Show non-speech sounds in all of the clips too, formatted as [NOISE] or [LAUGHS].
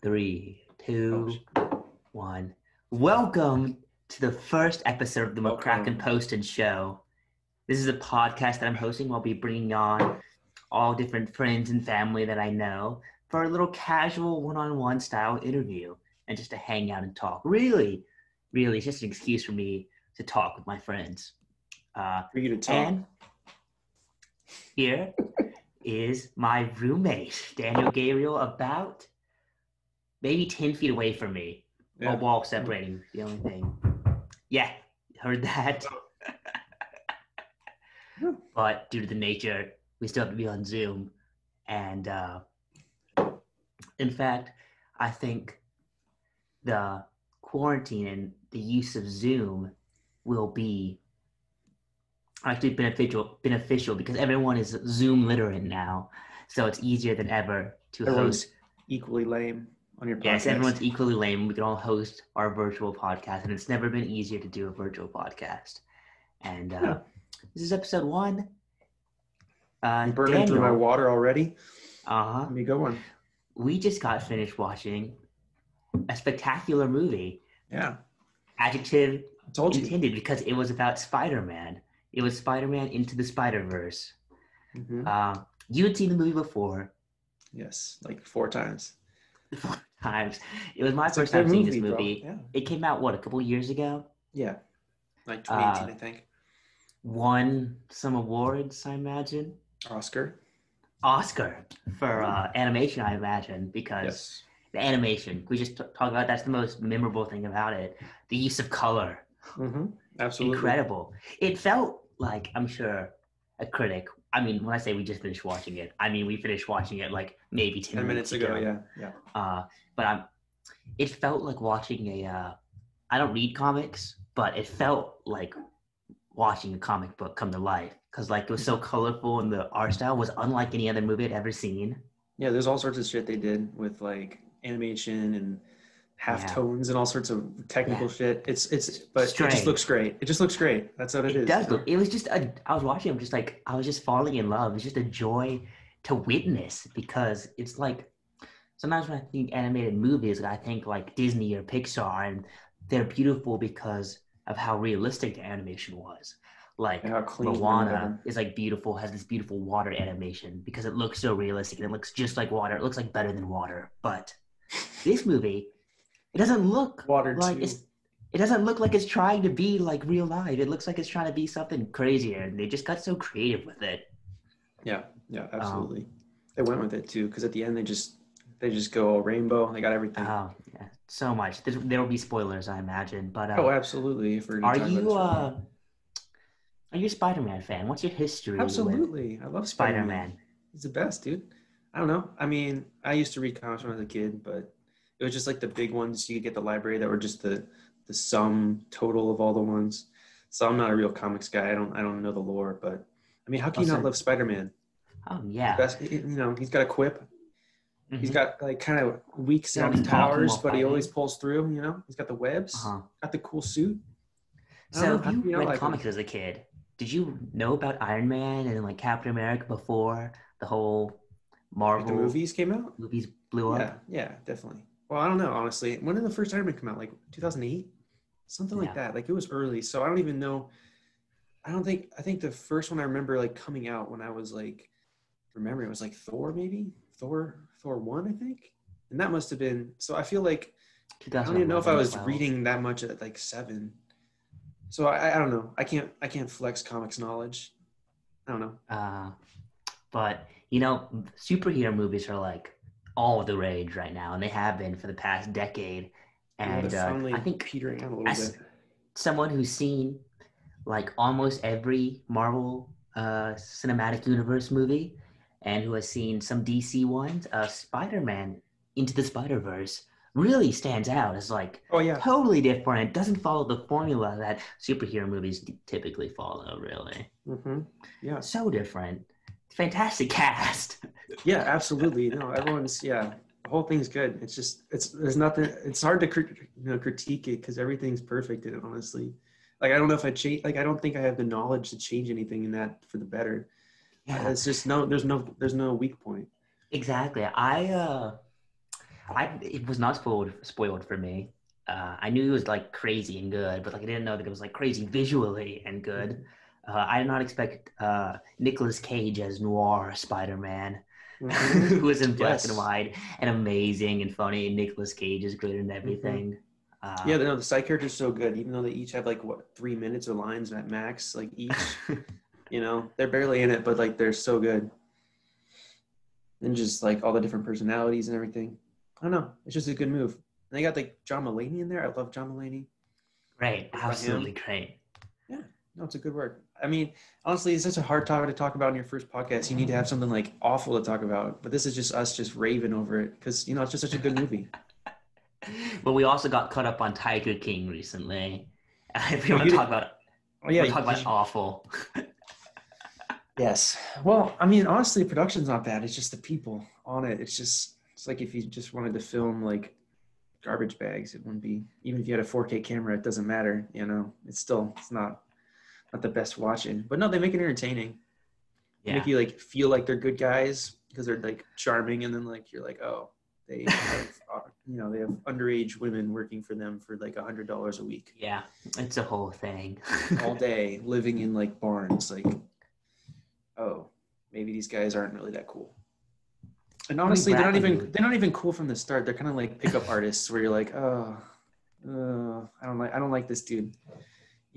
Three, two, one. Welcome to the first episode of the. McCracken and Show. This is a podcast that I'm hosting. I'll be bringing on all different friends and family that I know for a little casual one-on-one style interview and just to hang out and talk. Really, really, it's just an excuse for me to talk with my friends. Uh, for you to talk. and here is my roommate, Daniel Gabriel, about maybe 10 feet away from me. Yeah. A wall separating, the only thing. Yeah, heard that. [LAUGHS] But due to the nature, we still have to be on Zoom. And uh, in fact, I think the quarantine and the use of Zoom will be actually beneficial beneficial because everyone is Zoom literate now. So it's easier than ever to Everyone's host. equally lame on your podcast. Yes, everyone's equally lame. We can all host our virtual podcast, and it's never been easier to do a virtual podcast. And uh, Yeah. this is episode one. Uh, burning through my water already. Uh huh. Let me go on. We just got finished watching a spectacular movie. Yeah, Adjective I told you. intended because it was about Spider-Man. It was Spider-Man into the Spider-Verse. Mhm. Uh, you had seen the movie before Yes, like four times. [LAUGHS] four times. It was my It's first good time seeing this movie. Yeah, It came out what a couple years ago. yeah, like 2018, Uh, I think. Won some awards, I imagine. Oscar. Oscar for uh, animation, I imagine, because Yes. the animation we just t- talked about. That's the most memorable thing about it. The use of color, Mm-hmm. Absolutely. incredible. It felt like I'm sure a critic. I mean, when I say we just finished watching it, I mean we finished watching it like maybe ten minutes ago. Yeah, yeah. Uh, but I'm. It felt like watching a. Uh, I don't read comics, but it felt like watching a comic book come to life because like it was so colorful and the art style was unlike any other movie I'd ever seen. Yeah, there's all sorts of shit they did with like animation and half Yeah. tones and all sorts of technical Yeah. shit. It's it's but it just looks great. It just looks great. That's what It, it is. does look. It was just a. I was watching. I'm just like I was just falling in love. It's just a joy to witness because it's like sometimes when I think animated movies, I think like Disney or Pixar, and they're beautiful because of how realistic the animation was. Like Moana is like beautiful, has this beautiful water animation because it looks so realistic and it looks just like water. It looks like better than water. But this movie, it doesn't look Water like too. it's it doesn't look like it's trying to be like real life. It looks like it's trying to be something crazier, and they just got so creative with it. Yeah, yeah, Um, absolutely. they went with it too because at the end they just they just go all rainbow. They got everything. Oh, yeah, so much. There, there will be spoilers, I imagine. But uh, oh, absolutely. If we're are you uh, are you a Spider-Man fan? What's your history? this with absolutely? I love Spider-Man. Spider-Man. He's the best, dude. I don't know. I mean, I used to read comics when I was a kid, but it was just like the big ones you could get the library that were just the the sum total of all the ones. So I'm not a real comics guy. I don't I don't know the lore, but I mean, how can you Also- not love Spider-Man? Oh yeah. Best, you know, he's got a quip. He's Mhm. got like kind of weak sounding powers, but he always pulls through. You know, he's got the webs, Uh-huh. got the cool suit. So know, if you can not read like comics as a kid, did you know about Iron Man and like Captain America before the whole Marvel Like the movies came out. movies blew up? Yeah, yeah, definitely. Well, I don't know, honestly. When did the first Iron Man come out? Like 2008, something Yeah. like that. Like it was early, so I don't even know. I don't think. I think the first one I remember like coming out when I was like, remember it was like Thor, maybe Thor, Thor one, I think, and that must have been. So I feel like I don't even know if I was 2011, reading that much at like seven. So I, I don't know. I can't. I can't flex comics knowledge. I don't know. Uh, but you know, superhero movies are like all the rage right now, and they have been for the past decade. And they're uh, I think petering out a little as bit. someone who's seen like almost every Marvel uh, cinematic universe movie, and who has seen some DC ones, uh, Spider-Man Into the Spider-Verse really stands out as like Oh yeah, totally different. It doesn't follow the formula that superhero movies typically follow. Really, hmm yeah. so different. Fantastic [LAUGHS] cast. Yeah, absolutely. No, everyone's yeah. The whole thing's good. It's just it's there's nothing. It's hard to crit, you know critique it because everything's perfect in it. Honestly, like I don't know if I change. Like I don't think I have the knowledge to change anything in that for the better. Yeah, It's just no. There's no. There's no weak point. exactly. I uh, I it was not spoiled spoiled for me. Uh, I knew it was like crazy and good, but like I didn't know that it was like crazy visually and good. Uh, I did not expect uh, Nicolas Cage as Noir Spider-Man, [LAUGHS] who was in black Yes. and white and amazing and funny. Nicolas Cage is good and everything. Uh, Yeah, no, the side characters are so good. Even though they each have like what three minutes of lines at max, like each. [LAUGHS] you know, they're barely in it, but like they're so good. And just like all the different personalities and everything. I don't know. It's just a good move. And they got like John Mulaney in there. I love John Mulaney. great, absolutely great. Yeah, no, it's a good word. I mean, honestly, it's such a hard topic to talk about in your first podcast. You need to have something like awful to talk about. But this is just us just raving over it because you know it's just such a good movie. [LAUGHS] But we also got caught up on Tiger King recently. [LAUGHS] If you Oh, want to talk about, Oh yeah, talk about awful. [LAUGHS] Yes. Well, I mean, honestly, production's not bad. It's just the people on it. It's just it's like if you just wanted to film like garbage bags, it wouldn't be even if you had a 4K camera, it doesn't matter, you know. It's still it's not not the best watching. But no, they make it entertaining. They Yeah, Make you like feel like they're good guys because they're like charming and then like you're like, "Oh, they [LAUGHS] have uh, you know, they have underage women working for them for like a $100 a week yeah, it's a whole thing. [LAUGHS] all day living in like barns like oh maybe these guys aren't really that cool and honestly they're not even they're not even cool from the start they're kind of like pickup [LAUGHS] artists where you're like oh uh, i don't like i don't like this dude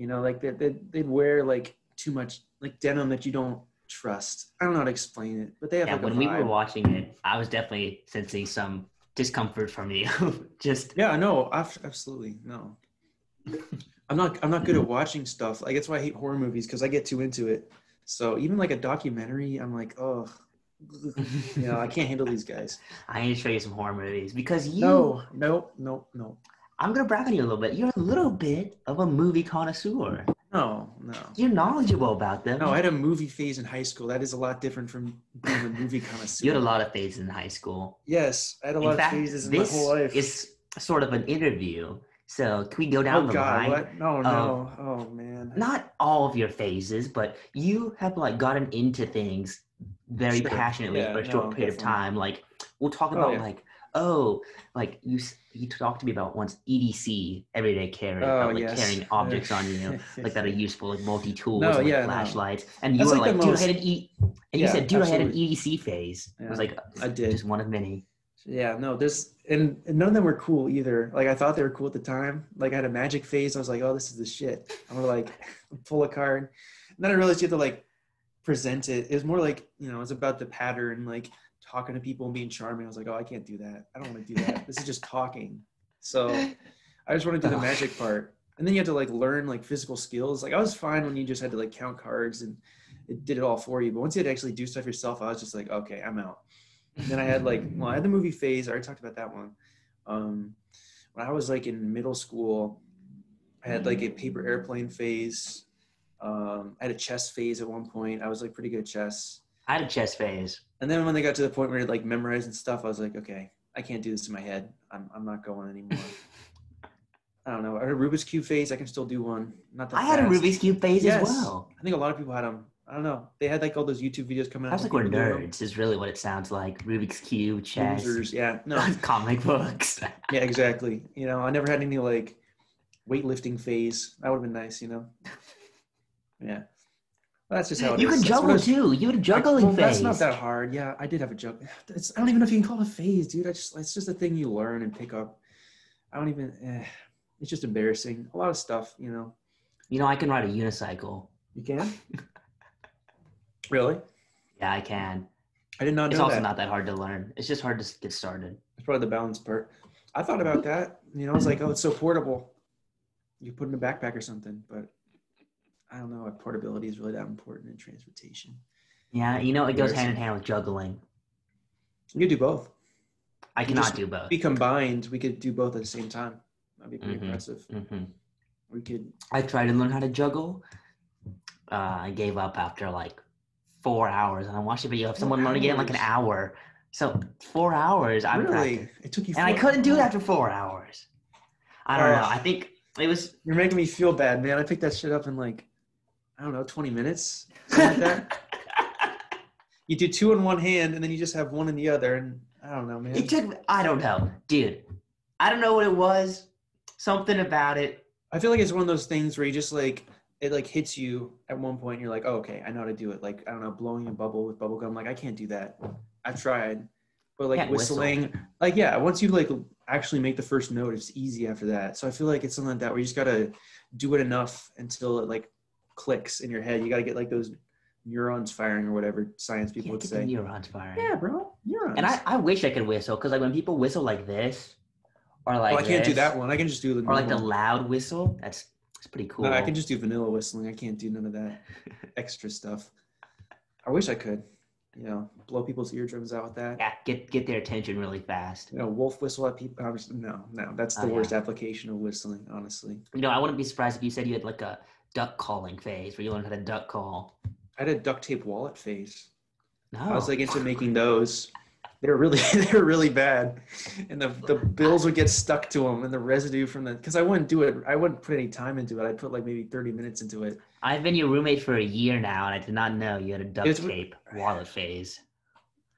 you know like they, they, they'd wear like too much like denim that you don't trust i don't know how to explain it but they have yeah, like a when we were watching it, I was definitely sensing some discomfort from you. [LAUGHS] Just Yeah, no, ab- absolutely no. I'm not. I'm not good at watching stuff. Like that's why I hate horror movies because I get too into it. So even like a documentary, I'm like, oh, you know, I can't handle these guys. [LAUGHS] I need to show you some horror movies because you. No, no, no, no, I'm gonna brag on you a little bit. You're a little bit of a movie connoisseur. no, no. You're knowledgeable about them. No, I had a movie phase in high school. That is a lot different from being a movie [LAUGHS] connoisseur. you had a lot of phases in high school. Yes, I had a In lot fact, of phases in my this whole life. is sort of an interview. So can we go down oh the God, line? what? No, no. oh man. Not all of your phases, but you have like gotten into things very Sure. passionately Yeah, for a short no, period of time. Like we'll talk Oh, about yeah. like oh, like you you talked to me about once EDC everyday carry, Oh, about, like yes. carrying [LAUGHS] objects on you, like that are useful, like multi tools, No, like yeah, no. flashlights, and you That's were like like, dude, most- I had an E, and you said, dude, I had an absolutely. EDC phase. It was like I did. just one of many. Yeah, no, there's and, and none of them were cool either. Like I thought they were cool at the time. Like I had a magic phase. I was like, oh, this is the shit. I'm gonna like [LAUGHS] pull a card. And then I realized you have to like present it. It was more like, you know, it's about the pattern, like talking to people and being charming. I was like, oh, I can't do that. I don't want to do that. this is just talking. So [LAUGHS] I just want to do the magic part. And then you have to like learn like physical skills. Like I was fine when you just had to like count cards and it did it all for you. But once you had to actually do stuff yourself, I was just like, okay, I'm out. Then I had like, well, I had the movie phase. I already talked about that one. Um, when I was like in middle school, I had like a paper airplane phase. Um, I had a chess phase at one point. I was like pretty good at chess. I had a chess phase. And then when they got to the point where you like memorizing stuff, I was like, okay, I can't do this in my head. I'm, I'm not going anymore. [LAUGHS] I don't know. I had a Rubik's cube phase. I can still do one. Not that I had a. Rubik's cube phase Yes. as well. I think a lot of people had them. I don't know. They had like all those YouTube videos coming out. I was like, we're nerds. Is really what it sounds like. Rubik's cube, chess, Losers. Yeah. No. [LAUGHS] comic books. [LAUGHS] yeah, exactly. You know, I never had any like weightlifting phase. That would have been nice, you know. Yeah. Well, that's just how it you is. could juggle was- too. You had a juggling well, phase. That's not that hard. Yeah, I did have a juggle. I don't even know if you can call it a phase, dude. I just it's just a thing you learn and pick up. I don't even. Eh, it's just embarrassing. A lot of stuff, you know. You know, I can ride a unicycle. You can. [LAUGHS] really? Yeah, I can. I did not It's know also that. not that hard to learn. It's just hard to get started. It's probably the balance part. I thought about that. You know, I was like, oh, it's so portable. You put it in a backpack or something, but I don't know if portability is really that important in transportation. Yeah, you know, it goes hand in hand with juggling. You could do both. I cannot do both. Be combined, we could do both at the same time. That'd be pretty Mhm. impressive. hmm We could. I tried to learn how to juggle. Uh, I gave up after like four hours, and I watched a video of someone learning it in like an hour. So four hours, I really? practiced, It took you. and I couldn't do that after four hours. I don't Oh. know. I think it was. You're making me feel bad, man. I picked that shit up in like, I don't know, 20 minutes, something like that. [LAUGHS] You do two in one hand, and then you just have one in the other, and I don't know, man. It took. I don't know, dude. I don't know what it was. Something about it. I feel like it's one of those things where you just like it like hits you at one point. And you're like, oh, okay, I know how to do it. Like I don't know, blowing a bubble with bubble gum. Like I can't do that. I've tried, but like Can't whistle. whistling, like yeah, once you like actually make the first note, it's easy after that. So I feel like it's something like that where you just gotta do it enough until it like clicks in your head. You gotta get like those neurons firing or whatever science people would the say. neurons firing. Yeah, bro, neurons. And I, I wish I could whistle because like when people whistle like this, or like oh, I can't do that one. I can just do the or like the normal. loud whistle. That's it's pretty cool. No, I can just do vanilla whistling. I can't do none of that [LAUGHS] extra stuff. I wish I could, you know, blow people's eardrums out with that. yeah, get get their attention really fast. You know, wolf whistle at people. Obviously, no, no, that's the Oh, yeah. worst application of whistling, honestly. You know, I wouldn't be surprised if you said you had like a duck calling phase where you learned how to duck call. I had a duct tape wallet phase. No, I was like into making those. They were really, [LAUGHS] they were really bad, and the the bills would get stuck to them, and the residue from the because I wouldn't do it. I wouldn't put any time into it. I'd put like maybe thirty minutes into it. I've been your roommate for a year now, and I did not know you had a duct It's- tape wallet phase.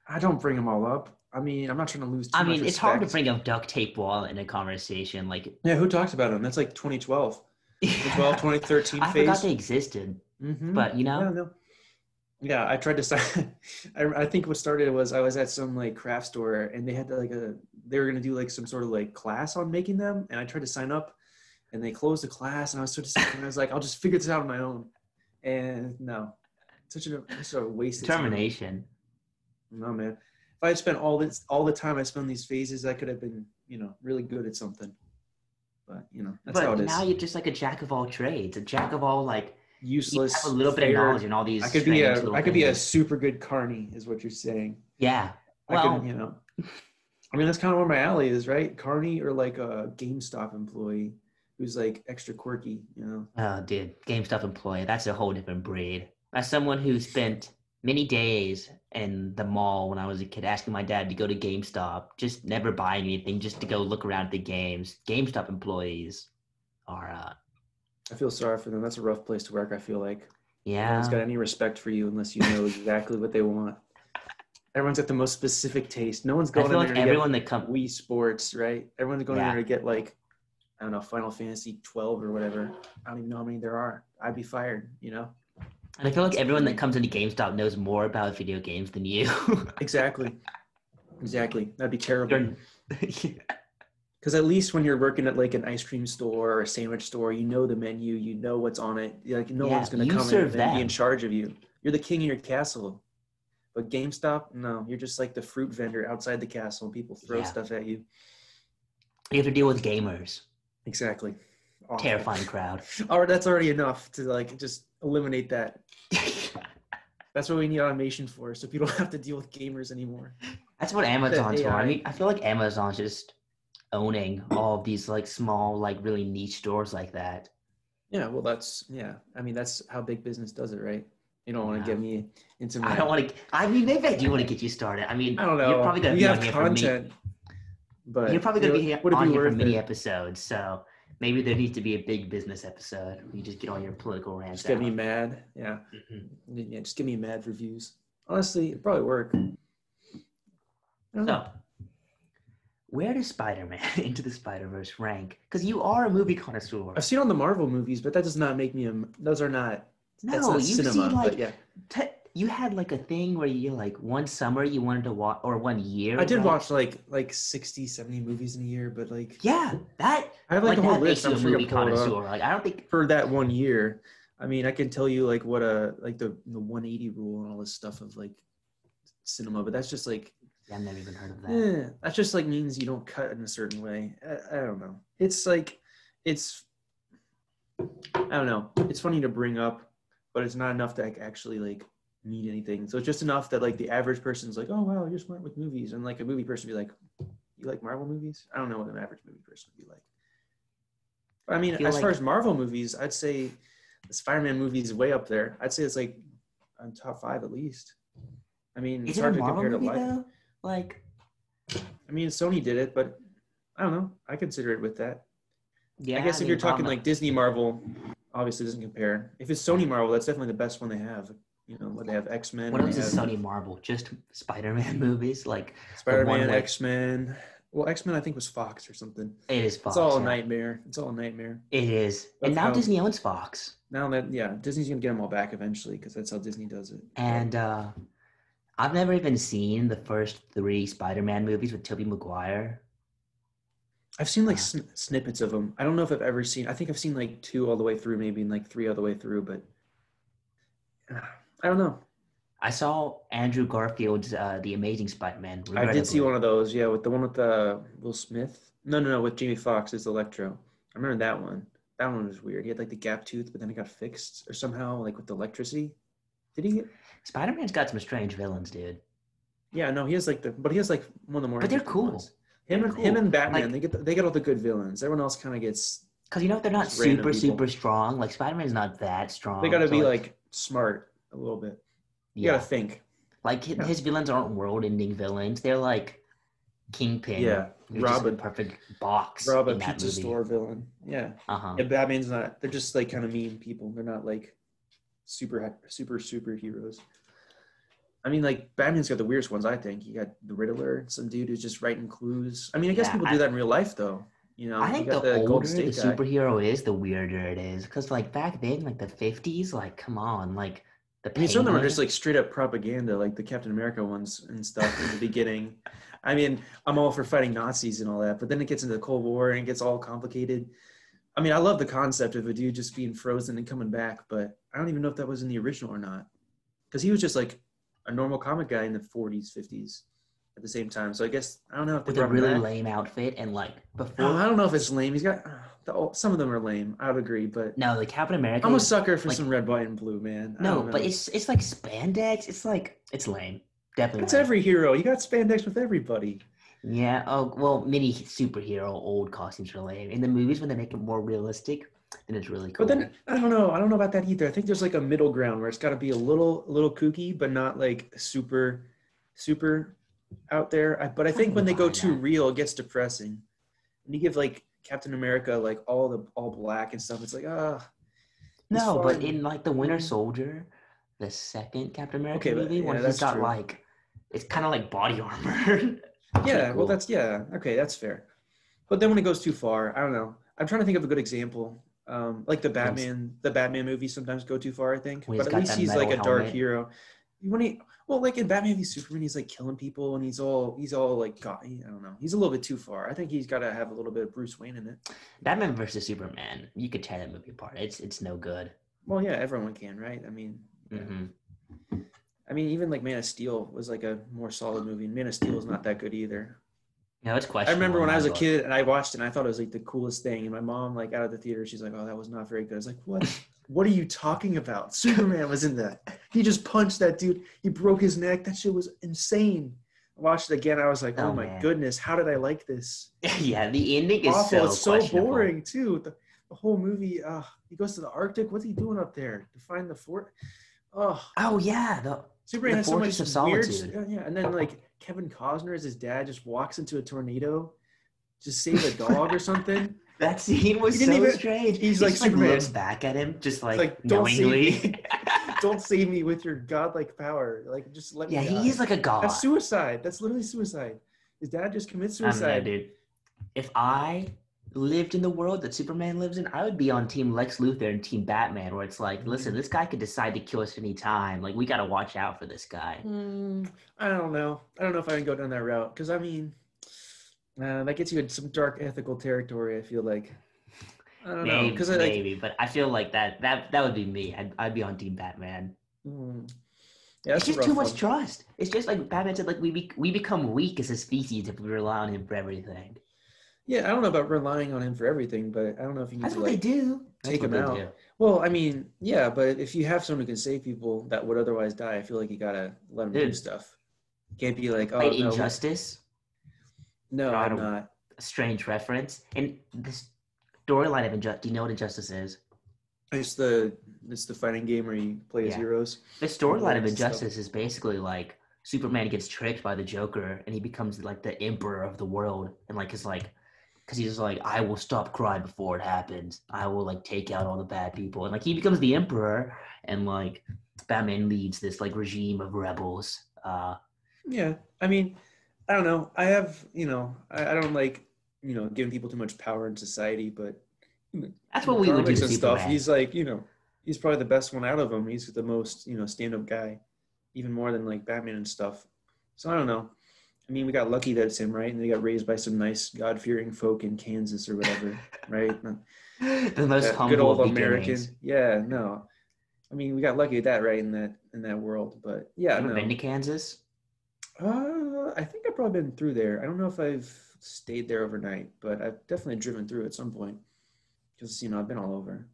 I don't bring them all up. I mean, I'm not trying to lose. Too I mean, it's hard to bring up duct tape wallet in a conversation. Like Yeah, who talks about them? That's like 2012, 2012, 2013 I phase. forgot they existed, Mhm. but you know, Yeah, no. Yeah, I tried to sign. [LAUGHS] I, I think what started was I was at some like craft store and they had like a they were gonna do like some sort of like class on making them, and I tried to sign up, and they closed the class, and I was so disappointed. I was like, I'll just figure this out on my own, and no, such a such a waste. of time. determination. No man, if I had spent all this all the time I spent these phases, I could have been you know really good at something. But you know that's how But it is. now you're just like a jack of all trades, a jack of all like Useless. have a little bit of knowledge in all these. I could be a little could be a super good carney, is what you're saying. yeah. I Well, could, you know. I mean, that's kind of where my alley is, right? Carney or like a GameStop employee who's like extra quirky, you know. Oh, dude, GameStop employee, that's a whole different breed. As someone who spent many days in the mall when I was a kid asking my dad to go to GameStop, just never buying anything, just to go look around at the games, GameStop employees are, uh, I feel sorry for them. That's a rough place to work. I feel like no yeah. one's got any respect for you unless you know [LAUGHS] exactly what they want. Everyone's got the most specific taste. No one's going I feel in like there everyone to that come, Wii Sports, right? Everyone's going in there to get like I don't know Final Fantasy 12 or whatever. I don't even know how many there are. I'd be fired, you know. And I feel like everyone that comes into GameStop knows more about video games than you. [LAUGHS] Exactly. Exactly. That'd be terrible. [LAUGHS] [LAUGHS] Because at least when you're working at like an ice cream store or a sandwich store, you know the menu, you know what's on it. Like no Yeah, one's gonna come in and be in charge of you. You're the king of your castle. But GameStop, no, you're just like the fruit vendor outside the castle, and people throw Yeah. stuff at you. you have to deal with gamers. Exactly. Awful. Terrifying crowd. All right, that's already enough to like just eliminate that. [LAUGHS] That's what we need automation for, so people don't have to deal with gamers anymore. That's what Amazon's for. I mean, I feel like Amazon's just owning all of these like small, like really niche stores like that. Yeah, well, that's yeah. I mean, that's how big business does it, right? You don't want Yeah. to get me into my. I don't want to. I mean, maybe I do want to get you started. I mean, I don't know. You're probably gonna we be have on here for me. content, but You're probably gonna be here, on here for many it? episodes, so maybe there needs to be a big business episode. where You just get all your political rants Just get out. me mad. Yeah, Mhm. yeah. Just give me mad reviews. Honestly, it'd probably work. I don't know. So, where does Spider-Man [LAUGHS] Into the Spider-Verse rank? Because you are a movie connoisseur. I've seen all the Marvel movies, but that does not make me a. Those are not. that's No, cinema. seen like yeah, te- you had like a thing where you like one summer you wanted to watch or one year. I did right? watch like like 60, 70 movies in a year, but like Yeah, that I have like, like, a whole list. I'm sure movie you pull connoisseur. Like I don't think for that one year. I mean, I can tell you like what a like the the 180 rule and all this stuff of like cinema, but that's just like yeah, I've never even heard of that. eh, that just like means you don't cut in a certain way. I, I don't know. It's like it's I don't know. It's funny to bring up, but it's not enough to like, actually like mean anything. So it's just enough that like the average person's like, oh wow, you're smart with movies, and like a movie person be like, you like Marvel movies? I don't know what an average movie person would be like. I mean, I as far as Marvel movies, I'd say the Spider-Man movie is way up there. I'd say it's like on top five at least. I mean, Is it's it hard to compare to life. though? Like I mean, Sony did it, but I don't know. I consider it with that. yeah, I guess if mean, you're talking like Disney Marvel, obviously doesn't compare. If it's Sony Marvel, that's definitely the best one they have. You know, they have X Men. What else is Sony Marvel? Just Spider-Man [LAUGHS] movies, like Spider Man, X Men. Well, X Men I think was Fox or something. it is Fox. it's all a nightmare. It's all a nightmare. It is, and now how- Disney owns Fox, Now that yeah, Disney's gonna get them all back eventually because that's how Disney does it. and uh I've never even seen the first three Spider-Man movies with Tobey Maguire. I've seen like Uh, sn- snippets of them. I don't know if I've ever seen. I think I've seen like two all the way through, maybe and like three all the way through, but uh, I don't know. I saw Andrew Garfield's uh, The Amazing Spider-Man. I did see one of those. Yeah, with the one with uh, Will Smith. No, no, no, with Jamie Foxx as Electro. I remember that one. That one was weird. He had like the gap tooth, but then it got fixed or somehow like with the electricity. Did he get? Spider-Man's got some strange villains, dude. Yeah, no, he has like the, but he has like one of the more. But they're cool. ones. Him They're and him and Batman, Like- they get the, they get all the good villains. Everyone else kind of gets. Because you know they're not super, super strong. Like Spider-Man's not that strong. They got to so, be like smart a little bit. You yeah, got to think. like his, yeah. his villains aren't world-ending villains. They're like Kingpin. Yeah, who's just rob a a- perfect box. Rob a in that pizza movie. store villain. Yeah. Uh-huh. Yeah, Batman's not. They're just like kind of mean people. They're not like super super superheroes. I mean, like Batman's got the weirdest ones. I think you got the Riddler, some dude who's just writing clues. I mean, I guess Yeah, people I- do that in real life, though. You know, I think got the, older the guy. superhero is, the weirder it is. Because like back then, like the fifties, like come on, like the I mean, some of them are just like straight up propaganda, like the Captain America ones and stuff in the beginning. I mean, I'm all for fighting Nazis and all that, but then it gets into the Cold War and it gets all complicated. I mean, I love the concept of a dude just being frozen and coming back, but I don't even know if that was in the original or not. Because he was just like a normal comic guy in the 40s, 50s at the same time. So I guess, I don't know if they with a really lame outfit and like No, before. Oh, I don't know if it's lame. He's got, the, some of them are lame. I would agree, but No, the Captain America. I'm a sucker for like- some red, white, and blue, man. No, but it's it's like spandex. It's like it's lame. Definitely. Lame. every hero. You got spandex with everybody. Yeah. Oh well, many superhero old costumes are lame. In the movies, when they make it more realistic, then it's really cool. But then I don't know. I don't know about that either. I think there's like a middle ground where it's got to be a little, a little kooky, but not like super, super out there. I, but I think when they go too that. real, it gets depressing. And you give like Captain America like all the all black and stuff, it's like ah. it's no, but in like the Winter. Soldier, the second Captain America Okay, but- movie, when yeah, he's that's got true. like, it's kind of like body armor. [LAUGHS] Yeah, pretty well that's yeah okay that's fair. But then when it goes too far, I don't know. I'm trying to think of a good example. Um, like the Batman, the Batman movies sometimes go too far. I think, When but at least he's like a metal dark hero. When he, well, like in Batman v Superman, he's like killing people, and he's all he's all like God. I don't know. He's a little bit too far. I think he's got to have a little bit of Bruce Wayne in it. Batman versus Superman. You could tear that movie apart. It's it's no good. Well, yeah, everyone can, right? I mean, yeah. hmm I mean, even like Man of Steel was like a more solid movie, and Man of Steel is not that good either. No, it's question. I remember when I was a kid and I watched it and I thought it was like the coolest thing. And my mom, like out of the theater, she's like, "Oh, that was not very good." I was like, "What? [LAUGHS] what are you talking about? [LAUGHS] Superman was in that. He just punched that dude. He broke his neck. That shit was insane." I watched it again. I was like, "Oh, Oh, my man. goodness, how did I like this?" [LAUGHS] yeah, the ending is Awful. so it's so boring too. The, the whole movie. Uh, he goes to the Arctic. What's he doing up there to find the fort? Oh, Oh yeah, the Superman The has so much of weird. Solitude. Yeah, yeah, and then like Kevin Costner as his dad just walks into a tornado, just save a dog or something. That scene was so even- strange. he's He like just, like looks back at him, just like, like, "Don't knowingly. me." [LAUGHS] [LAUGHS] Don't save me with your godlike power. Like just let yeah, me. die. he is like a god. That's suicide. That's literally suicide. His dad just commits I don't know, suicide. dude. If I lived in the world that Superman lives in, I would be on Team Lex Luthor and Team Batman, where it's like, Mm-hmm. listen, this guy could decide to kill us any time. Like, we got to watch out for this guy. Mm, I don't know. I don't know if I can go down that route because I mean, uh, that gets you in some dark ethical territory. I feel like. I don't know Maybe, because I like. maybe, but I feel like that that that would be me. I'd, I'd be on Team Batman. mm. Yeah, it's just too rough much trust. It's just like Batman said, like we be, we become weak as a species if we rely on him for everything. Yeah, I don't know about relying on him for everything, but I don't know if you need That's to what like. they do. Take what him out. do. Well, I mean, yeah, but if you have someone who can save people that would otherwise die, I feel like you gotta let them do stuff. You can't be like, oh Played no, Injustice. No, I I'm don't- not. A strange reference. And this storyline of Injustice. Do you know what Injustice is? It's the it's the fighting game where you play as Yeah. heroes. The storyline of. Injustice is basically like Superman gets tricked by the Joker and he becomes like the emperor of the world and like is like because he's like I will stop crime before it happens. I will like take out all the bad people and like he becomes the emperor and like Batman leads this like regime of rebels. Uh, Yeah, I mean, I don't know. I have, you know, I, I don't like, you know, giving people too much power in society, but that's what we would do stuff. He's like, you know, he's probably the best one out of them. He's the most, you know, stand-up guy, even more than like Batman and stuff. So I don't know. I mean, we got lucky that it's him, right? And they got raised by some nice God-fearing folk in Kansas or whatever, [LAUGHS] right? the most That humble good old American. Yeah, no. I mean, we got lucky with that, right? In that in that world, but yeah, Ever no. been to Kansas? Uh, I think I've probably been through there. I don't know if I've stayed there overnight, but I've definitely driven through at some point because you know I've been all over.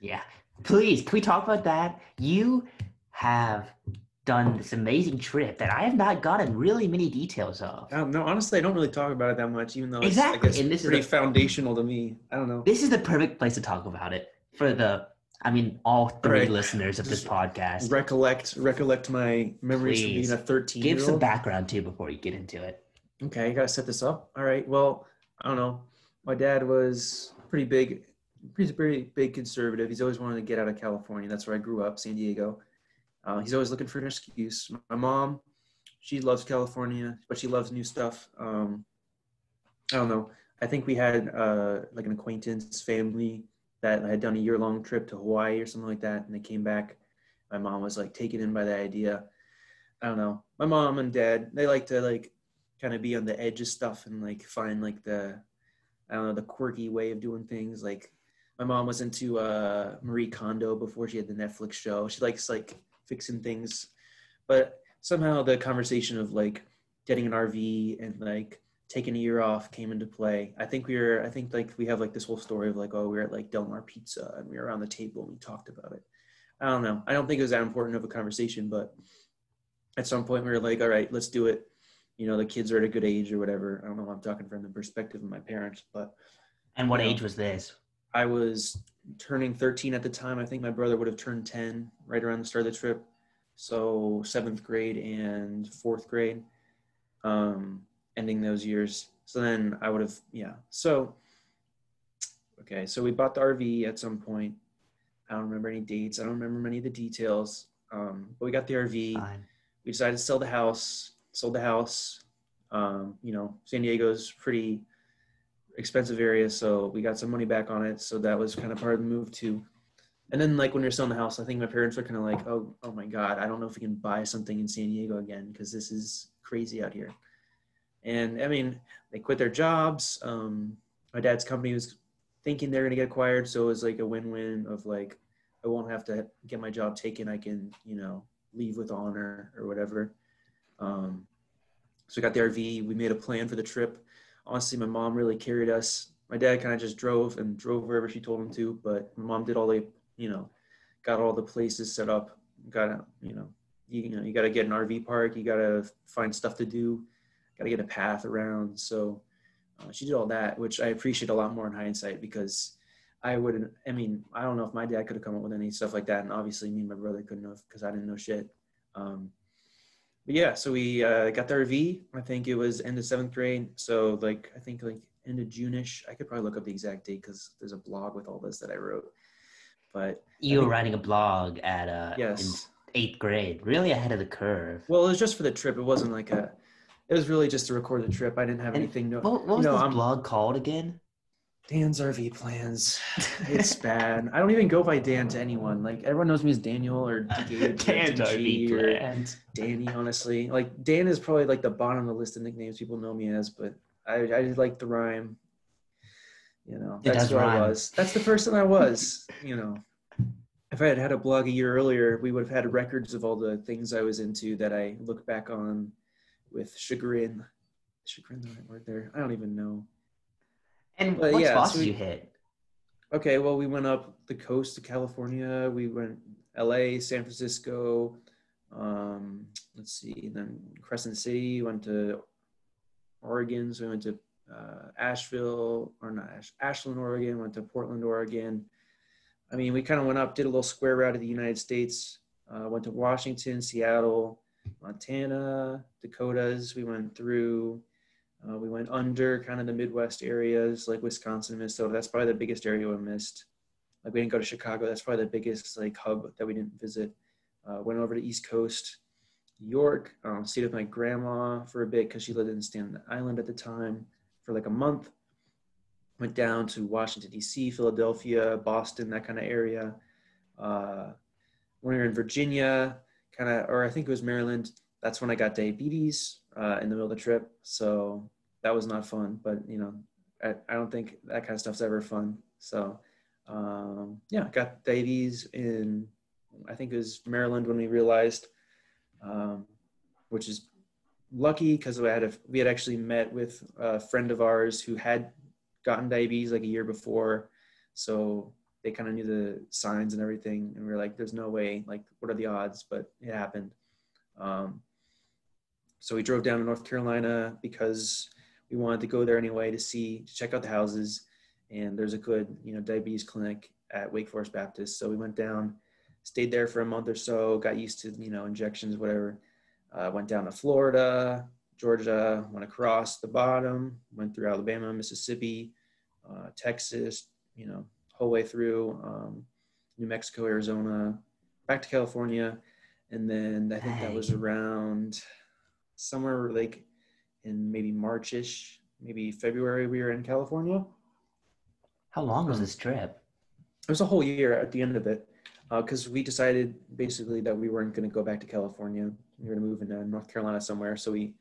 Yeah. Please, can we talk about that? You have done this amazing trip that I have not gotten really many details of. Um, no, honestly, I don't really talk about it that much, even though it's Exactly, I guess, and this is pretty a- foundational to me. I don't know. This is the perfect place to talk about it for the, I mean, all three Right. listeners of this podcast. Recollect, recollect my memories from Please. being a thirteen. Give some background too before you get into it. Okay, I gotta set this up. All right. Well, I don't know. My dad was pretty big, pretty pretty big conservative. He's always wanted to get out of California. That's where I grew up, San Diego. Uh, he's always looking for an excuse. My mom, she loves California, but she loves new stuff. Um, I don't know. I think we had uh, like an acquaintance family that I had done a year long trip to Hawaii or something like that, and they came back. My mom was like taken in by the idea. I don't know. My mom and dad, they like to like kind of be on the edge of stuff and like find like the I don't know the quirky way of doing things. Like my mom was into uh, Marie Kondo before she had the Netflix show. She likes like fixing things, but somehow the conversation of like getting an RV and like taking a year off came into play. I think we were I think like we have like this whole story of like oh we were at like Del Mar Pizza and we were around the table and we talked about it. I don't know. I don't think it was that important of a conversation, but at some point we were like all right let's do it you know the kids are at a good age or whatever. I don't know. I'm talking from the perspective of my parents, but And what Yeah. age was this? I was turning 13 at the time. I think my brother would have turned 10 right around the start of the trip. So seventh grade and fourth grade, um, ending those years. So then I would have, yeah. So, okay. So we bought the RV at some point. I don't remember any dates. I don't remember many of the details. Um, but we got the RV Fine. we decided to sell the house sold the house um, you know san diego's pretty expensive area so we got some money back on it so that was kind of part of the move too and then like when we were selling the house i think my parents were kind of like oh oh my god i don't know if we can buy something in san diego again because this is crazy out here and i mean they quit their jobs um, my dad's company was thinking they're going to get acquired so it was like a win-win of like i won't have to get my job taken i can you know leave with honor or whatever um, so we got the RV. We made a plan for the trip. Honestly, my mom really carried us. My dad kind of just drove and drove wherever she told him to, but my mom did all the, you know, got all the places set up. Got you know, you, you know, you got to get an RV park. You got to find stuff to do. Got to get a path around. So uh, she did all that, which I appreciate a lot more in hindsight because I wouldn't. I mean, I don't know if my dad could have come up with any stuff like that, and obviously me and my brother couldn't have because I didn't know shit. Um, but yeah, so we uh, got the RV. I think it was end of seventh grade. So like I think like end of June-ish. I could probably look up the exact date because there's a blog with all this that I wrote. But You were writing a blog at uh, in yes, eighth grade, really ahead of the curve. well, it was just for the trip. It wasn't like a. It was really just to record the trip. I didn't have And anything. No, What, what was know, this I'm- blog called again? Dan's RV plans. It's [LAUGHS] bad. I don't even go by Dan to anyone. Like everyone knows me as Daniel or [LAUGHS] Gabe or Dan's RV or plans. Danny, honestly. Like Dan is probably like the bottom of the list of nicknames people know me as, but I I just like the rhyme. You know, It that's who I was. That's the person I was. [LAUGHS] You know, if I had had a blog a year earlier, we would have had records of all the things I was into that I look back on with chagrin. Chagrin, the right word there? I don't even know. And But what yeah, spots so we- you hit? Okay, well, we went up the coast to California. We went L.A., San Francisco. Um, let's see, then Crescent City. Went to Oregon. So we went to uh, Asheville, or not Ash, Ashland, Oregon. Went to Portland, Oregon. I mean, we kind of went up, did a little square route of the United States. Uh, went to Washington, Seattle, Montana, Dakotas. We went through. Uh, we went under kind of the Midwest areas like Wisconsin, Minnesota. That's probably the biggest area we missed. Like we didn't go to Chicago. That's probably the biggest like hub that we didn't visit. Uh, went over to East Coast, New York. Um, stayed with my grandma for a bit because she lived in Staten Island at the time for like a month. Went down to Washington D.C., Philadelphia, Boston, that kind of area. Uh, when we were in Virginia, kind of, or I think it was Maryland. That's when I got diabetes uh, in the middle of the trip. So that was not fun. But you know, I, I don't think that kind of stuff's ever fun. So um, yeah, got diabetes in I think it was Maryland when we realized, um, which is lucky because we had a, we had actually met with a friend of ours who had gotten diabetes like a year before, so they kind of knew the signs and everything, and we were like, "There's no way. Like, what are the odds?" But it happened. Um, so we drove down to North Carolina because we wanted to go there anyway to see to check out the houses, and there's a good you know diabetes clinic at Wake Forest Baptist. So we went down stayed there for a month or so, got used to, you know, injections, whatever. Uh, went down to Florida, Georgia, went across the bottom, went through Alabama, Mississippi, uh, Texas, you know, whole way through um, New Mexico, Arizona, back to California. And then I think that was around somewhere like in maybe Marchish, maybe February, we were in California. How long was um, this trip? It was a whole year at the end of it because uh, we decided basically that we weren't going to go back to California. We were going to move into North Carolina somewhere. So we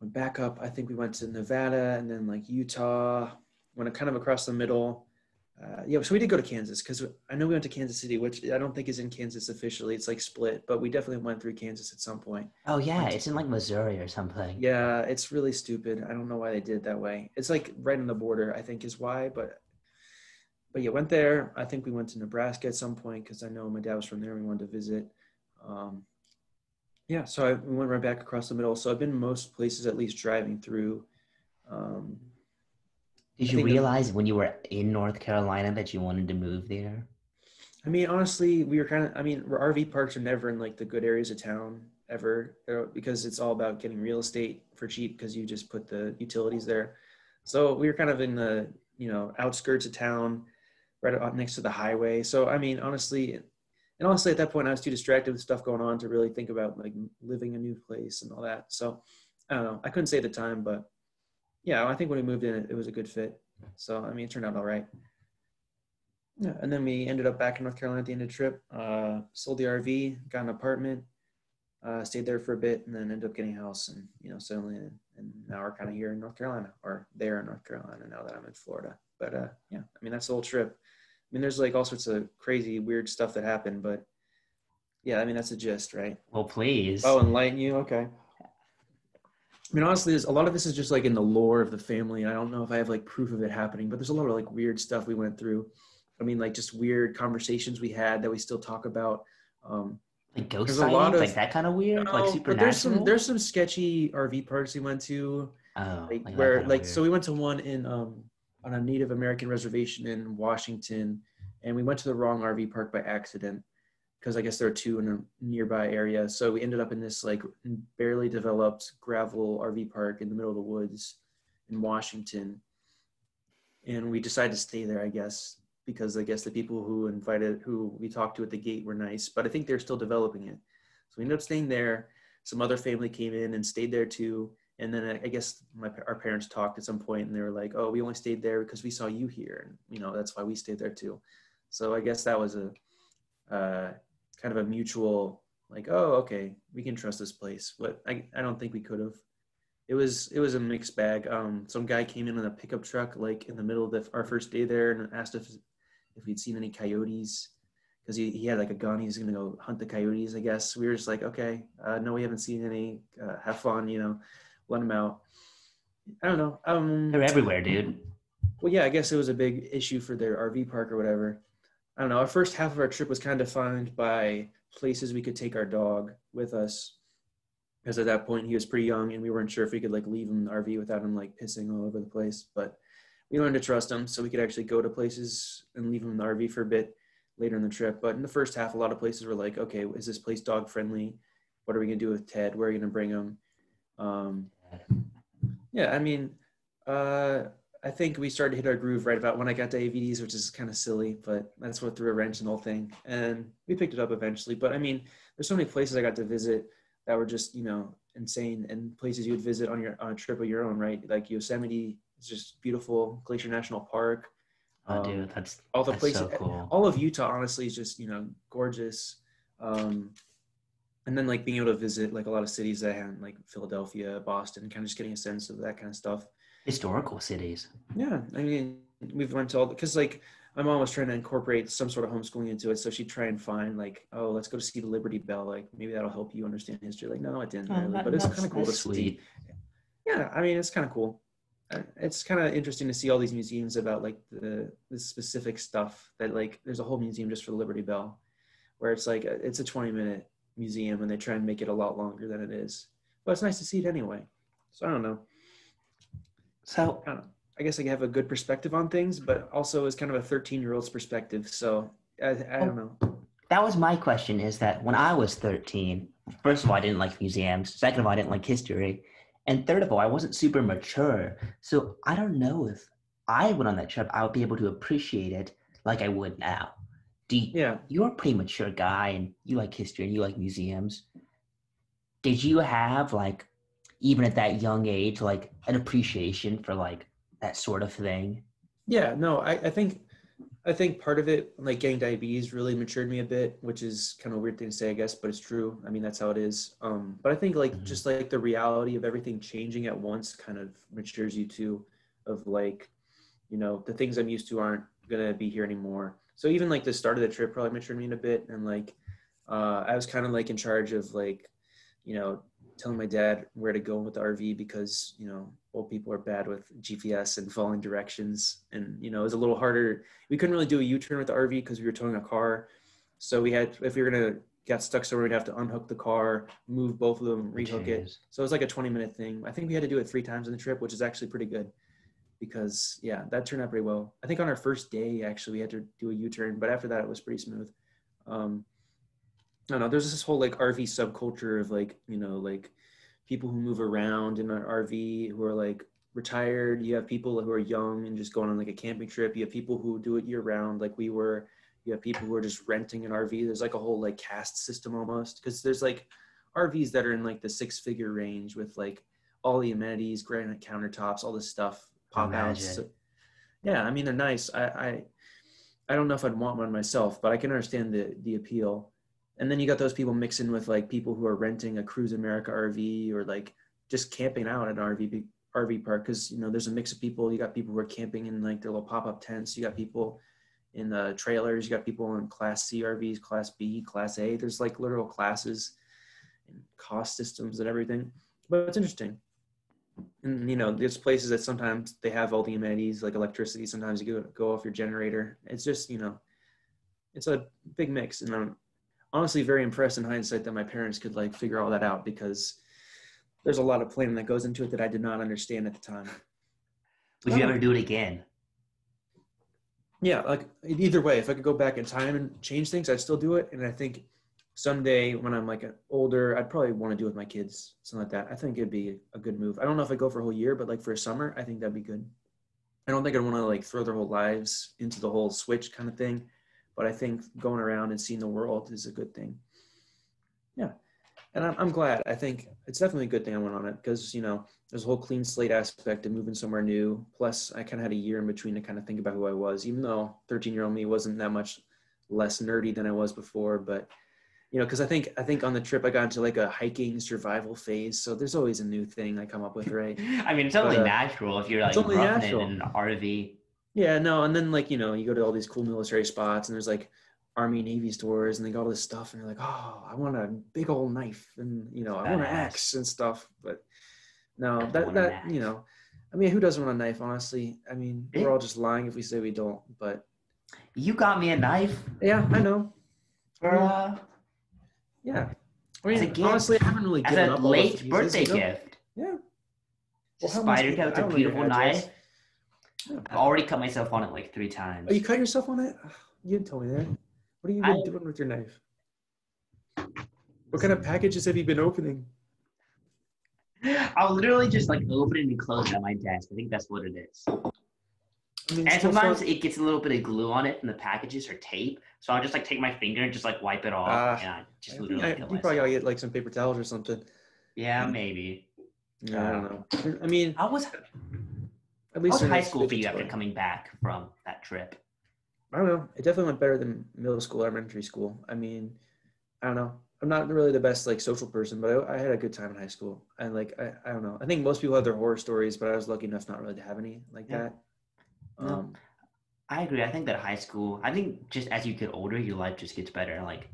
went back up. I think we went to Nevada and then like Utah, went kind of across the middle. Uh, yeah, so we did go to Kansas because I know we went to Kansas City, which I don't think is in Kansas officially. It's like split, but we definitely went through Kansas at some point. Oh yeah, it's in like Missouri or something. Yeah, it's really stupid. I don't know why they did it that way. It's like right on the border, I think is why, but but yeah, went there. I think we went to Nebraska at some point because I know my dad was from there. We wanted to visit. Um, yeah, so I went right back across the middle. So I've been most places at least driving through. Um, Did you realize when you were in North Carolina that you wanted to move there? I mean, honestly, we were kind of. I mean, RV parks are never in like the good areas of town ever because it's all about getting real estate for cheap because you just put the utilities there. So we were kind of in the you know outskirts of town right next to the highway. So I mean, honestly, and honestly, at that point, I was too distracted with stuff going on to really think about like living a new place and all that. So I don't know. I couldn't say at the time, but yeah, I think when we moved in, it, it was a good fit. So I mean, it turned out all right. Yeah, and then we ended up back in North Carolina at the end of the trip. Uh, sold the RV, got an apartment, uh, stayed there for a bit, and then ended up getting a house and you know settling in. And now we're kind of here in North Carolina, or there in North Carolina now that I'm in Florida. But uh, yeah, I mean that's the whole trip. I mean, there's like all sorts of crazy, weird stuff that happened, but yeah, I mean that's the gist, right? Well, please. Oh, enlighten you, okay. I mean, honestly, there's a lot of this is just like in the lore of the family. I don't know if I have like proof of it happening, but there's a lot of like weird stuff we went through. I mean, like just weird conversations we had that we still talk about. Um, like ghost sightings, of, like that kind of weird, no, like supernatural. But there's some there's some sketchy RV parks we went to. Oh, like, where like weird. so we went to one in um on a Native American reservation in Washington, and we went to the wrong RV park by accident because I guess there are two in a nearby area. So we ended up in this like barely developed gravel RV park in the middle of the woods in Washington, and we decided to stay there, I guess, because I guess the people who invited, who we talked to at the gate, were nice, but I think they're still developing it. So we ended up staying there. Some other family came in and stayed there too and then I guess my our parents talked at some point, and they were like, "Oh, we only stayed there because we saw you here, and you know that's why we stayed there too." So I guess that was a uh, kind of a mutual like, "Oh, okay, we can trust this place," but I I don't think we could have. It was it was a mixed bag. Um, some guy came in on a pickup truck like in the middle of the, our first day there and asked if if we'd seen any coyotes because he, he had like a gun. He's gonna go hunt the coyotes. I guess we were just like, okay, uh, no, we haven't seen any. Uh, have fun, you know let them out. I don't know. Um, They're everywhere, dude. Well, yeah, I guess it was a big issue for their RV park or whatever. I don't know. Our first half of our trip was kind of defined by places we could take our dog with us, because at that point he was pretty young and we weren't sure if we could like leave him in the RV without him like pissing all over the place. But we learned to trust him, so we could actually go to places and leave him in the RV for a bit later in the trip. But in the first half, a lot of places were like, okay, is this place dog friendly? What are we gonna do with Ted? Where are you gonna bring him? Um, yeah, I mean, uh, I think we started to hit our groove right about when I got to AVDs, which is kind of silly, but that's what threw a wrench in the whole thing. And we picked it up eventually. But I mean, there's so many places I got to visit that were just, you know, insane and places you would visit on your on a trip of your own, right? Like Yosemite is just beautiful, Glacier National Park. Oh, Um, dude, that's all the that's places so cool. all of Utah honestly is just, you know, gorgeous. Um and then like being able to visit like a lot of cities that I hadn't like Philadelphia, Boston, kind of just getting a sense of that kind of stuff. Historical cities. Yeah, I mean, we've went to all because like my mom was trying to incorporate some sort of homeschooling into it, so she'd try and find like, oh, let's go to see the Liberty Bell, like maybe that'll help you understand history. Like, no, it didn't Oh, really, that- but it's kind of cool to see. Yeah, I mean, it's kind of cool. Uh, It's kind of interesting to see all these museums about like the the specific stuff that like there's a whole museum just for the Liberty Bell, where it's like uh, it's a 20 minute museum and they try and make it a lot longer than it is, but it's nice to see it anyway. So I don't know. So I. I guess I have a good perspective on things, but also is kind of a 13 year old's perspective. So I, I don't know. that was my question is that when I was 13, first of all, I didn't like museums. Second of all, I didn't like history. And third of all, I wasn't super mature. So I don't know if I went on that trip, I would be able to appreciate it like I would now. Do you, Yeah. you're a pretty mature guy and you like history and you like museums. Did you have like, even at that young age, like an appreciation for like that sort of thing? Yeah. No, I, I think, I think part of it, like getting diabetes really matured me a bit, which is kind of a weird thing to say, I guess, but it's true. I mean, that's how it is. Um, but I think like Mhm. just like the reality of everything changing at once kind of matures you too of like, you know, the things I'm used to aren't going to be here anymore. So even like the start of the trip probably matured me in a bit. And like, uh, I was kind of like in charge of like, you know, telling my dad where to go with the RV because, you know, old people are bad with GPS and following directions. And, you know, it was a little harder. We couldn't really do a U-turn with the RV because we were towing a car. So we had, if we were going to get stuck somewhere, we'd have to unhook the car, move both of them, rehook it. So it was like a 20 minute thing. I think we had to do it three times on the trip, which is actually pretty good because yeah, that turned out pretty well. I think on our first day, actually, we had to do a U-turn, but after that, it was pretty smooth. Um, don't know. There's this whole like RV subculture of like, you know, like people who move around in an RV who are like retired. You have people who are young and just going on like a camping trip. You have people who do it year round, like we were. You have people who are just renting an RV. There's like a whole like caste system almost because there's like RVs that are in like the six figure range with like all the amenities, granite countertops, all this stuff, pop outs. So- yeah, I mean they're nice. I, I I don't know if I'd want one myself, but I can understand the the appeal. And then you got those people mixing with like people who are renting a Cruise America RV or like just camping out at an RV RV park because you know there's a mix of people. You got people who are camping in like their little pop up tents. You got people in the trailers. You got people in Class C RVs, Class B, Class A. There's like literal classes and cost systems and everything. But it's interesting. And you know, there's places that sometimes they have all the amenities like electricity. Sometimes you go go off your generator. It's just you know, it's a big mix. And I'm honestly very impressed in hindsight that my parents could like figure all that out because there's a lot of planning that goes into it that I did not understand at the time. Would you Oh. ever do it again? Yeah, like either way, if I could go back in time and change things, I'd still do it. And I think someday when I'm like older, I'd probably want to do it with my kids, something like that. I think it'd be a good move. I don't know if I'd go for a whole year, but like for a summer, I think that'd be good. I don't think I'd want to like throw their whole lives into the whole switch kind of thing, but I think going around and seeing the world is a good thing. Yeah, and I'm I'm glad. I think it's definitely a good thing I went on it because you know there's a whole clean slate aspect of moving somewhere new. Plus, I kind of had a year in between to kind of think about who I was, even though 13 year old me wasn't that much less nerdy than I was before. But you know, because I think I think on the trip I got into like a hiking survival phase. So there's always a new thing I come up with, right? [LAUGHS] I mean, it's only But, uh, natural if you're like only natural. in an RV. Yeah, no, and then like you know, you go to all these cool military spots, and there's like Army Navy stores, and they got all this stuff, and you're like, oh, I want a big old knife, and you know, I want an axe and stuff. But no, I that that you know, I mean, who doesn't want a knife? Honestly, I mean, Yeah. we're all just lying if we say we don't. But You got me a knife yeah, I know. for uh, Yeah, I As mean, honestly, I haven't really as given a up late birthday gift. Yeah. Well, spider do you- cut. It's I a don't know your beautiful knife. I've already cut myself on it like three times. Oh, you cut yourself on it? You didn't tell me that. What have you been I- doing with your knife? What kind of packages have you been opening? I'll literally just like open it and close it at my desk. I think that's what it is. I mean, And sometimes it gets a little bit of glue on it from the packages or tape. So I'll just like take my finger and just like wipe it off. Ah, and I just I literally I- kill you probably gotta get like some paper towels or something. Yeah, maybe. I don't um, know. I mean, I was, at least high school for you after coming back from that trip? I don't know. It definitely went better than middle school, elementary school. I mean, I don't know. I'm not really the best like social person, but I, I had a good time in high school. And like, I, I don't know. I think most people have their horror stories, but I was lucky enough not really to have any like Yeah. that. No. Um, I agree. I think that high school, I think just as you get older, your life just gets better. Like,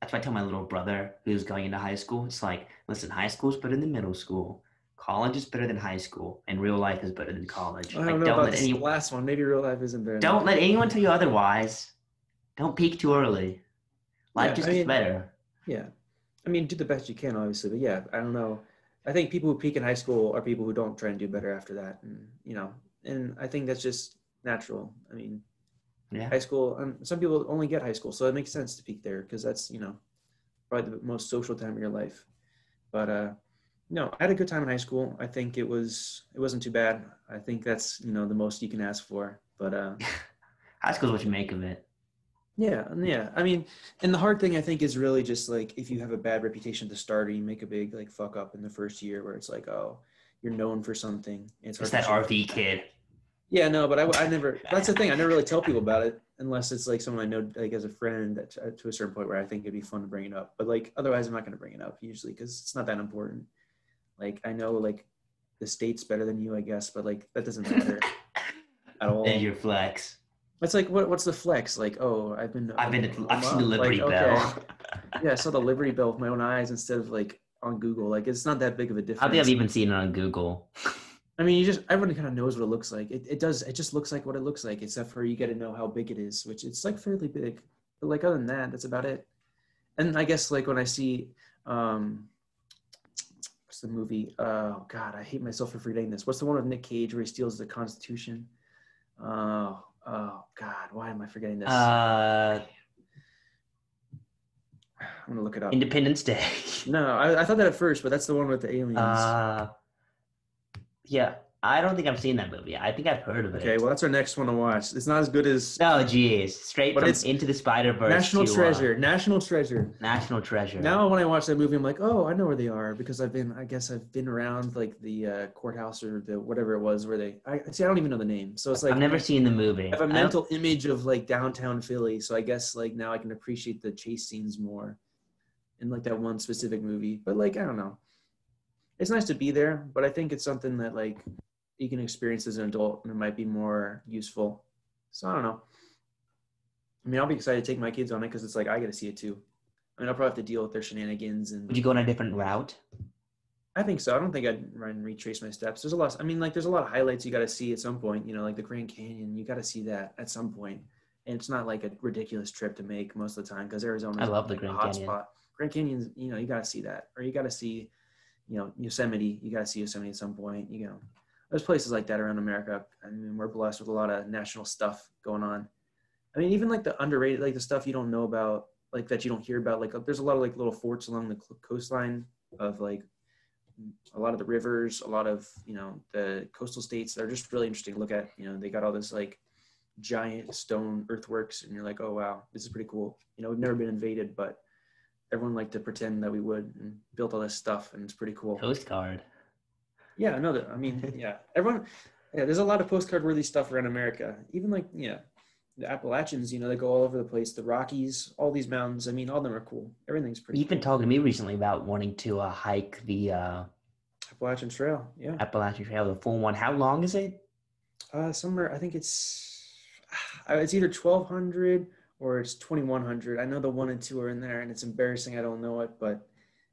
that's why I tell my little brother who's going into high school, it's like, listen, high school's better than middle school. College is better than high school, and real life is better than college. I Like, don't know about let this any, last one. Maybe real life isn't better. don't let anyone tell you otherwise. Don't peak too early. Life Yeah, just I gets mean- better. Yeah. I mean, do the best you can, obviously. But yeah, I don't know. I think people who peak in high school are people who don't try and do better after that. And, you know, and I think that's just natural. I mean, Yeah. high school, um, some people only get high school. So it makes sense to peak there because that's, you know, probably the most social time of your life. But, uh, no, I had a good time in high school. I think it was, it wasn't too bad. I think that's, you know, the most you can ask for. But, uh, [LAUGHS] High school's what you make of it. yeah, yeah. I mean, and the hard thing I think is really just like if you have a bad reputation at the start, or you make a big like fuck up in the first year, where it's like, oh, you're known for something. and It's that RV kid. Yeah, no, but I, I never. [LAUGHS] That's the thing. I never really tell people about it unless it's like someone I know, like as a friend, to, to a certain point where I think it'd be fun to bring it up. But like otherwise, I'm not going to bring it up usually because it's not that important. Like I know like the state's better than you, I guess, but like that doesn't matter at all. And your flex. It's like what what's the flex? Like, oh, I've been I've been. I've seen the. Liberty Like, Bell. okay. Yeah, I saw the Liberty Bell with my own eyes instead of like on Google. Like it's not that big of a difference. I think I've even seen it on Google. [LAUGHS] I mean, you just everyone kind of knows what it looks like. It, it does. It just looks like what it looks like, except for you get to know how big it is, which it's like fairly big. But like other than that, that's about it. And I guess like when I see, um, the movie? Oh God, I hate myself for forgetting this. What's the one with Nick Cage where he steals the Constitution? Oh, oh God, why am I forgetting this? Uh, I'm gonna look it up. Independence Day. No, I, I thought that at first, but that's the one with the aliens. Uh, yeah, I don't think I've seen that movie. I think I've heard of it. okay, well that's our next one to watch. It's not as good as No, geez, straight But from it's Into the Spider Verse. National to, uh, Treasure. National Treasure. National Treasure. Now when I watch that movie, I'm like, oh, I know where they are because I've been, I guess I've been around like the uh, courthouse or the whatever it was where they. I see. I don't even know the name, so it's like I've never seen the movie. I have a mental image of like downtown Philly, so I guess like now I can appreciate the chase scenes more, in like that one specific movie. But like I don't know, it's nice to be there, but I think it's something that like you can experience as an adult and it might be more useful. So I don't know. I mean, I'll be excited to take my kids on it because it's like I got to see it too. I mean, I'll probably have to deal with their shenanigans and. Would you go on a different route? I think so. I don't think I'd run and retrace my steps. There's a lot. I mean, like, there's a lot of highlights you got to see at some point. You know, like the Grand Canyon. You got to see that at some point. And it's not like a ridiculous trip to make most of the time because Arizona. I love the Grand Canyon. Spot. Grand Canyon's. You know, you got to see that, or you got to see, you know, Yosemite. You got to see Yosemite at some point. You know, there's places like that around America. I mean, we're blessed with a lot of national stuff going on. I mean, even like the underrated, like the stuff you don't know about, like that you don't hear about. Like, there's a lot of like little forts along the coastline of like a lot of the rivers, a lot of you know the coastal states. They're just really interesting to look at. You know, they got all this like giant stone earthworks, and you're like, oh wow, this is pretty cool. You know, we've never been invaded, but everyone liked to pretend that we would and built all this stuff, and it's pretty cool. Postcard. Yeah, no, that- I mean, [LAUGHS] yeah, everyone. Yeah, there's a lot of postcard worthy stuff around America. Even like yeah, the Appalachians. You know, they go all over the place. The Rockies, all these mountains. I mean, all of them are cool. Everything's pretty. You've been talking to me recently about wanting to uh, hike the uh, Appalachian Trail. Yeah. Appalachian Trail, the full one. How long is it? Uh, somewhere I think it's uh, it's either twelve hundred or it's twenty one hundred. I know the one and two are in there, and it's embarrassing. I don't know it, but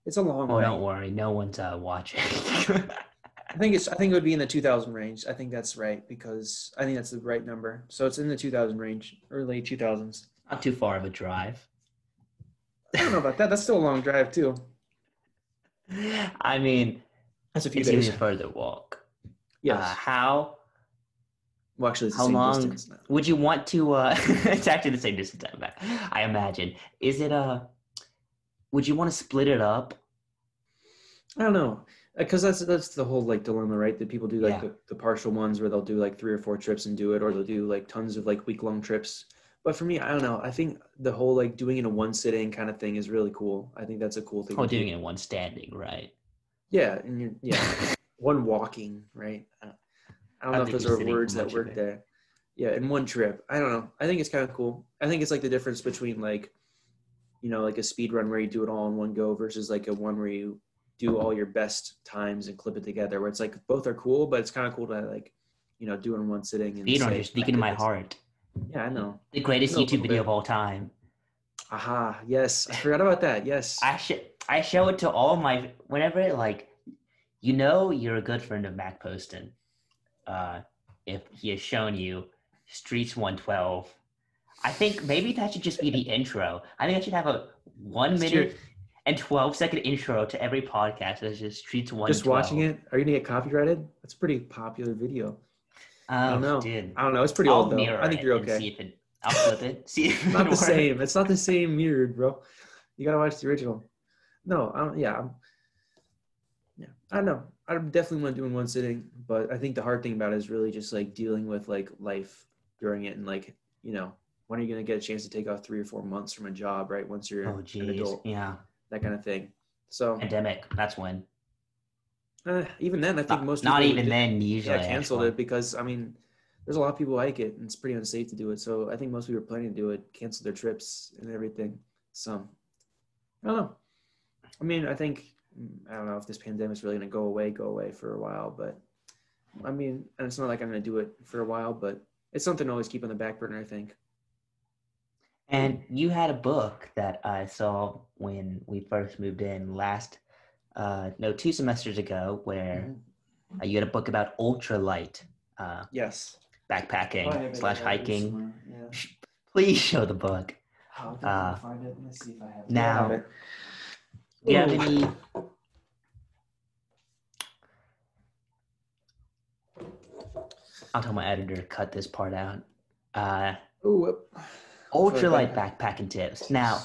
it's a long Oh, way. don't worry, no one's uh, watching. [LAUGHS] [LAUGHS] I think it's I think it would be in the two thousand range. I think that's right because I think that's the right number. So it's in the two thousand range, early two thousands. Not too far of a drive. I don't know about that. That's still a long drive too. I mean, That's a few it's days. even a further walk. Yeah. Uh, how well, actually, it's the how same long- would you want to? Uh, [LAUGHS] it's actually the same distance. I ima- I imagine. Is it a? Would you want to split it up? I don't know. Because that's that's the whole like dilemma, right? That people do like Yeah. the, the partial ones where they'll do like three or four trips and do it, or they'll do like tons of like week long trips. But for me, I don't know. I think the whole like doing it in a one sitting kind of thing is really cool. I think that's a cool thing. Or to do. doing it in one standing, right? Yeah, and you're yeah, [LAUGHS] one walking, right? I don't, I don't I know if those you're words that work there. Yeah, in one trip. I don't know. I think it's kind of cool. I think it's like the difference between like, you know, like a speed run where you do it all in one go versus like a one where you do all your best times and clip it together. Where it's like both are cool, but it's kind of cool to like, you know, do in one sitting. And Speedrun, say, you're speaking to my heart. Yeah, I know. The greatest No, a YouTube video bit. of all time. Aha, yes, I forgot about that. Yes. I sh- I show it to all my whenever like you know you're a good friend of Mac Poston. Uh, if he has shown you Streets 112. I think maybe that should just be the intro. I think I should have a one minute and 12 second intro to every podcast that's just Streets one just watching it. Are you gonna get copyrighted? That's a pretty popular video. I don't oh, know. dude. I don't know. It's pretty I'll old though. I think you're okay. See if it, I'll flip it. See if [LAUGHS] not the works. same. It's not the same mirrored, bro. You gotta watch the original. No, I don't. Yeah, I'm, yeah. I don't know. I definitely want to do in one sitting, but I think the hard thing about it is really just like dealing with like life during it and like you know when are you gonna get a chance to take off three or four months from a job, right? Once you're Oh, an adult, Yeah. That kind of thing. So Pandemic. That's when. uh, even then, I think Not, most not people even then. Usually, yeah canceled actually. it because I mean. There's a lot of people like it, and it's pretty unsafe to do it. So I think most people are planning to do it, cancel their trips and everything. So I don't know. I mean, I think I don't know if this pandemic's really gonna go away, go away for a while, but I mean, and it's not like I'm gonna do it for a while, but it's something to always keep on the back burner. I think. And you had a book that I saw when we first moved in last, uh, no, two semesters ago, where uh, you had a book about ultralight uh, Yes. backpacking slash hiking. Yeah. [LAUGHS] Please show the book. I'll Uh, find it. Let's see if I have it. Now- Have it. Do you have any? I'll tell my editor to cut this part out. Uh, Ooh, whoop. Ultralight backpacking tips. Now,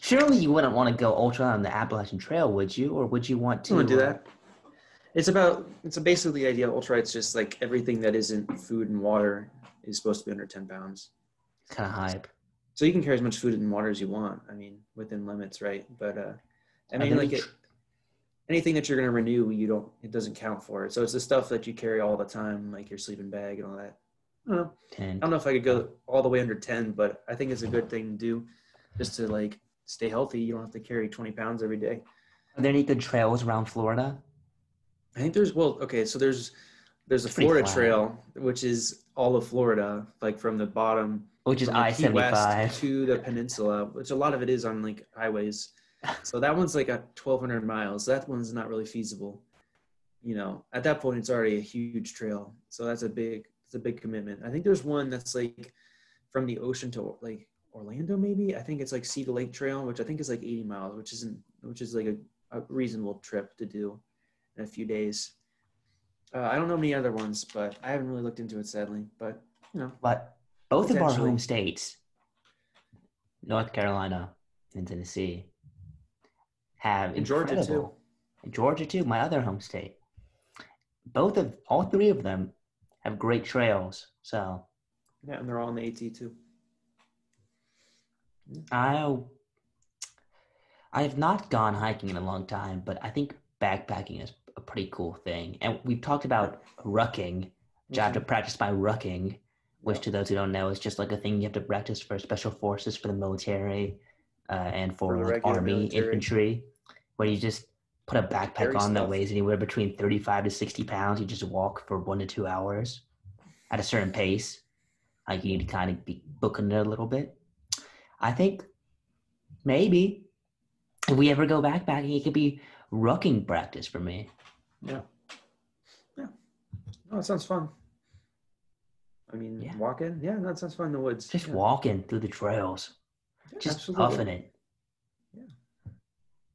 surely you wouldn't want to go ultra on the Appalachian Trail, would you? Or would you want to I to do uh, that. It's about it's a basically the idea of ultra. It's just like everything that isn't food and water is supposed to be under ten pounds. It's kind of hype. So you can carry as much food and water as you want. I mean, within limits, right? But uh, I mean, like it, anything that you're gonna renew, you don't. It doesn't count for it. So it's the stuff that you carry all the time, like your sleeping bag and all that. I don't know. I don't know if I could go all the way under ten, but I think it's a good thing to do, just to like stay healthy. You don't have to carry twenty pounds every day. Are there any good trails around Florida? I think there's well, okay, so there's there's a It's Florida. Trail, which is all of Florida, like from the bottom Which is I Key seventy West to the peninsula, which a lot of it is on like highways. [LAUGHS] So that one's like a 1,200 miles. That one's not really feasible. You know, at that point, it's already a huge trail. So that's a big, it's a big commitment. I think there's one that's like from the ocean to like Orlando, maybe. I think it's like Sea to Lake Trail, which I think is like 80 miles, which isn't, which is like a, a reasonable trip to do in a few days. Uh, I don't know many other ones, but I haven't really looked into it, sadly. But you know, But both of our home states, North Carolina and Tennessee, have And Georgia, too. Georgia too, my other home state. Both of all three of them have great trails. So yeah, and they're all in the AT too. I I have not gone hiking in a long time, but I think backpacking is a pretty cool thing. And we've talked about rucking, which I have to practice by rucking, which to those who don't know is just like a thing you have to practice for special forces, for the military, uh, and for, For like army military. infantry, where you just put a backpack on that weighs anywhere between thirty-five to sixty pounds. You just walk for one to two hours at a certain pace. Like you need to kind of be booking it a little bit. I think maybe if we ever go backpacking, it could be rucking practice for me. Yeah. Yeah. Oh, it sounds fun. I mean, Yeah. walking. Yeah, that sounds fun in the woods. Just yeah. walking through the trails, Yeah, just absolutely. puffing it. Yeah.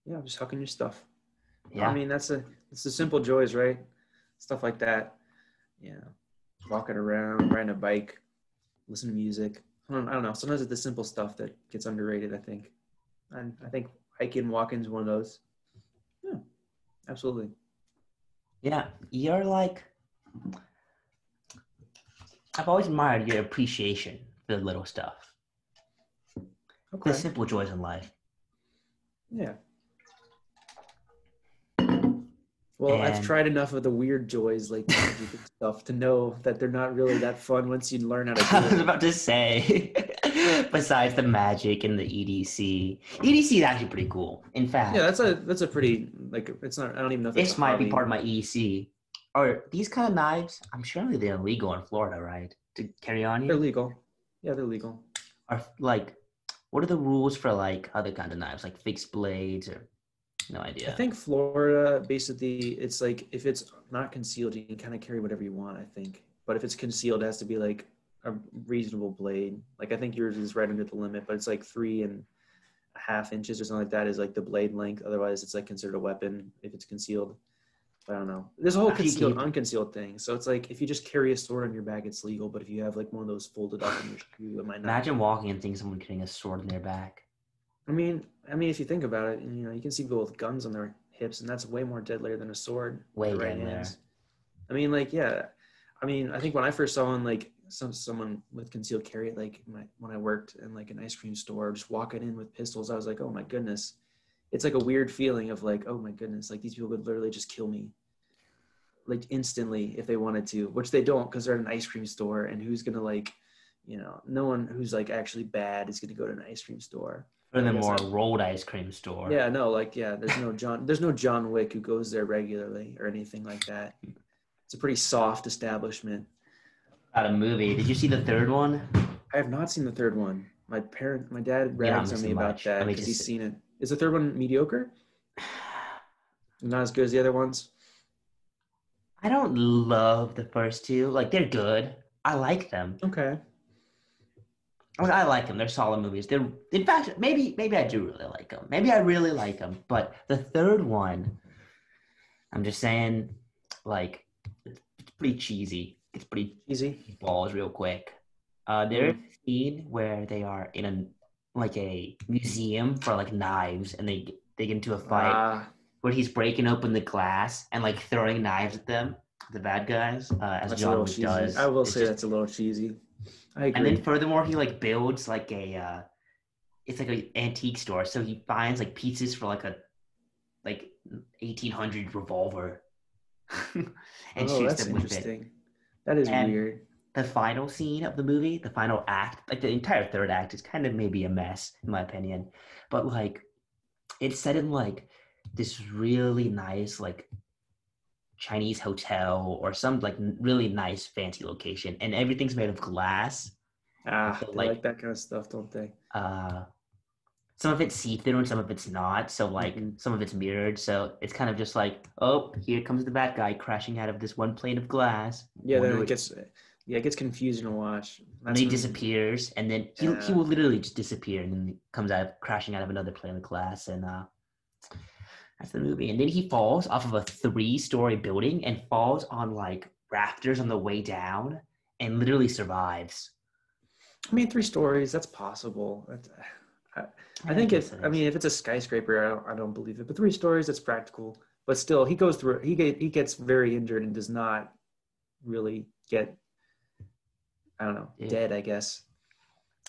Yeah, just hucking your stuff. Yeah, I mean, that's a it's the simple joys, right? Stuff like that. Yeah, walking around, riding a bike, listen to music. I don't, I don't know. Sometimes it's the simple stuff that gets underrated. I think, and I think hiking, walking is one of those. Yeah, absolutely. Yeah, you're like. I've always admired your appreciation for the little stuff, Okay. the simple joys in life. Yeah. Well, I've um, tried enough of the weird joys like magic and stuff to know that they're not really that fun once you learn how to. [LAUGHS] I was about to say, [LAUGHS] besides the magic and the EDC, EDC is actually pretty cool. In fact, Yeah, that's a that's a pretty like it's not. I don't even know if this might be part of my EDC. Are these kind of knives? I'm sure they're illegal in Florida, right? To carry on They're you? legal. Yeah, they're legal. Are like, what are the rules for like other kind of knives, like fixed blades or? No idea. I think Florida basically it's like if it's not concealed, you can kind of carry whatever you want. I think, but if it's concealed, it has to be like a reasonable blade. Like I think yours is right under the limit, but it's like three and a half inches or something like that is like the blade length. Otherwise, it's like considered a weapon if it's concealed. I don't know. There's a whole concealed, unconcealed thing. So it's like if you just carry a sword on your back, it's legal. But if you have like one of those folded up in your shoe, it might not. Imagine walking and seeing someone carrying a sword in their back. I mean, I mean, if you think about it, you know, you can see people with guns on their hips, and that's way more deadlier than a sword. Way with the deadlier. hands. I mean, like, yeah. I mean, I think when I first saw one, like some someone with concealed carry, like my, when I worked in like an ice cream store, just walking in with pistols, I was like, oh my goodness. It's like a weird feeling of like, oh my goodness, like these people could literally just kill me, like instantly if they wanted to, which they don't because they're at an ice cream store, and who's gonna like, you know, no one who's like actually bad is gonna go to an ice cream store. Furthermore, guess more rolled ice cream store. Yeah, no, like yeah, there's no John there's no John Wick who goes there regularly or anything like that. It's a pretty soft establishment. About a movie. Did you see the third one? I have not seen the third one. My parent my dad rags on me about much. that because he's seen it. Is the third one mediocre? [SIGHS] Not as good as the other ones? I don't love the first two. Like they're good. I like them. Okay. I like them. They're solid movies. They're in fact maybe maybe I do really like them. Maybe I really like them. But the third one, I'm just saying, like it's pretty cheesy. It's pretty cheesy. balls real quick. Uh, there's a scene where they are in a like a museum for like knives, and they they get into a fight Ah, where he's breaking open the glass and like throwing knives at them, the bad guys, uh, as that's John little Wick cheesy. does. I will It's say just- that's a little cheesy. I agree. and then furthermore, he like builds like a, uh, it's like an antique store. So he finds like pieces for like a, like 1800 revolver, [LAUGHS] and oh, shoots them with it. That is And- weird. The final scene of the movie, the final act, like the entire third act, is kind of maybe a mess in my opinion, but like, it's set in like this really nice like Chinese hotel or some like really nice fancy location, and everything's made of glass. Ah, they like- like that kind of stuff, don't they? uh some of it's see-through and some of it's not so like Mhm. some of it's mirrored so it's kind of just like oh here comes the bad guy crashing out of this one plane of glass Yeah, Wonder then it what- gets yeah, it gets confusing to watch. and That's then he when- disappears and then he, Yeah. he will literally just disappear and then he comes out crashing out of another plane of glass and uh that's the movie and then he falls off of a three-story building and falls on like rafters on the way down and literally survives I mean, three stories. That's possible. That's, I, I think guess it. it I mean, if it's a skyscraper, I don't. I don't believe it. But three stories, that's practical. But still, he goes through. He get, he gets very injured and does not really get. I don't know, Yeah. dead. I guess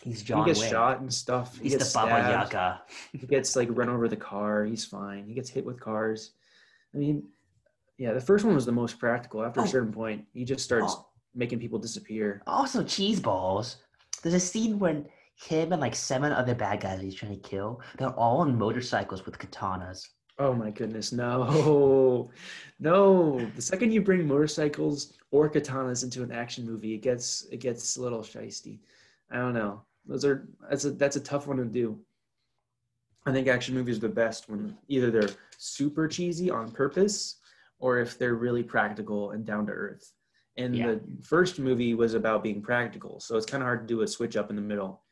he's John he gets Wick. shot and stuff. He he's the gets Baba stabbed. Yaga He gets like run over the car. He's fine. He gets hit with cars. I mean, yeah, the first one was the most practical. After Oh. a certain point, he just starts Oh. making people disappear. Also, cheese balls. There's a scene when him and like seven other bad guys he's trying to kill, they're all on motorcycles with katanas. Oh my goodness, no, [LAUGHS] no! The second you bring motorcycles or katanas into an action movie, it gets it gets a little shisty. I don't know. Those are that's a that's a tough one to do. I think action movies are the best when either they're super cheesy on purpose, or if they're really practical and down to earth. And Yeah. the first movie was about being practical, so it's kind of hard to do a switch up in the middle.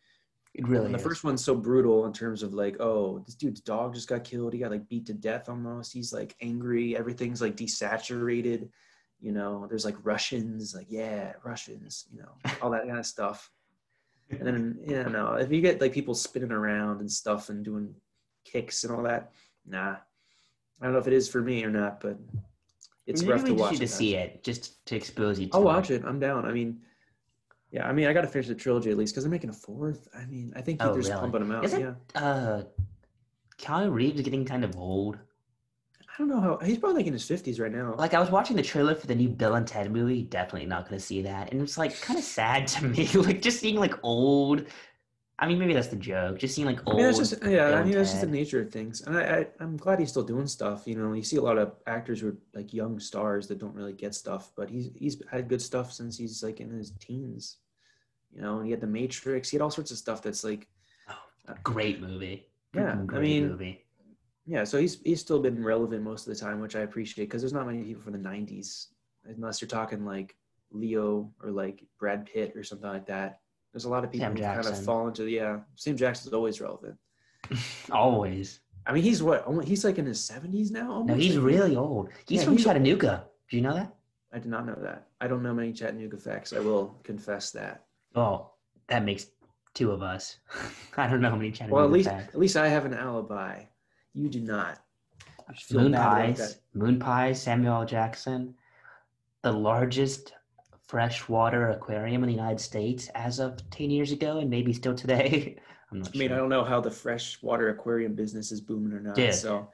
It really And the is. first one's so brutal in terms of like, oh, this dude's dog just got killed. He got like beat to death almost. He's like angry. Everything's like desaturated. You know, there's like Russians, like, yeah, Russians, you know, all that kind of stuff. And then, you know, if you get like people spinning around and stuff and doing kicks and all that, nah. I don't know if it is for me or not, but it's Maybe rough to watch. need to see it just to expose you. To I'll it. watch it. I'm down. I mean, yeah. I mean, I got to finish the trilogy at least because they're making a fourth. I mean, I think Oh, they're just really? pumping them out. Isn't- yeah. Uh, Keanu Reeves getting kind of old. I don't know how he's probably like in his fifties right now. Like I was watching the trailer for the new Bill and Ted movie. Definitely not going to see that, and it's like kind of sad to me. [LAUGHS] like just seeing like old. I mean, maybe that's the joke. Just seeing like I old. mean, that's just yeah. Bill I mean, that's just the nature of things, and I, I I'm glad he's still doing stuff. You know, you see a lot of actors who are like young stars that don't really get stuff, but he's he's had good stuff since he's like in his teens. You know, and he had The Matrix. He had all sorts of stuff that's like oh, Great movie. Yeah, Freaking I great mean, movie. Yeah. So he's he's still been relevant most of the time, which I appreciate because there's not many people from the '90s, unless you're talking like Leo or like Brad Pitt or something like that. There's a lot of people Sam who kind of fall into the yeah. Sam Jackson's always relevant. [LAUGHS] Always. I mean, he's what? He's like in his 70s now. No, he's really old. He's Yeah, from he's- Chattanooga. Do you know that? I did not know that. I don't know many Chattanooga facts. I will confess that. Oh, that makes two of us. [LAUGHS] I don't know how many Chattanooga Well, at least facts. at least I have an alibi. You do not. I should feel Moon pies. Moon pies. Samuel Jackson, the largest freshwater aquarium in the United States as of ten years ago, and maybe still today. [LAUGHS] I'm not I mean, I don't know how the freshwater aquarium business is booming or not. Dude. So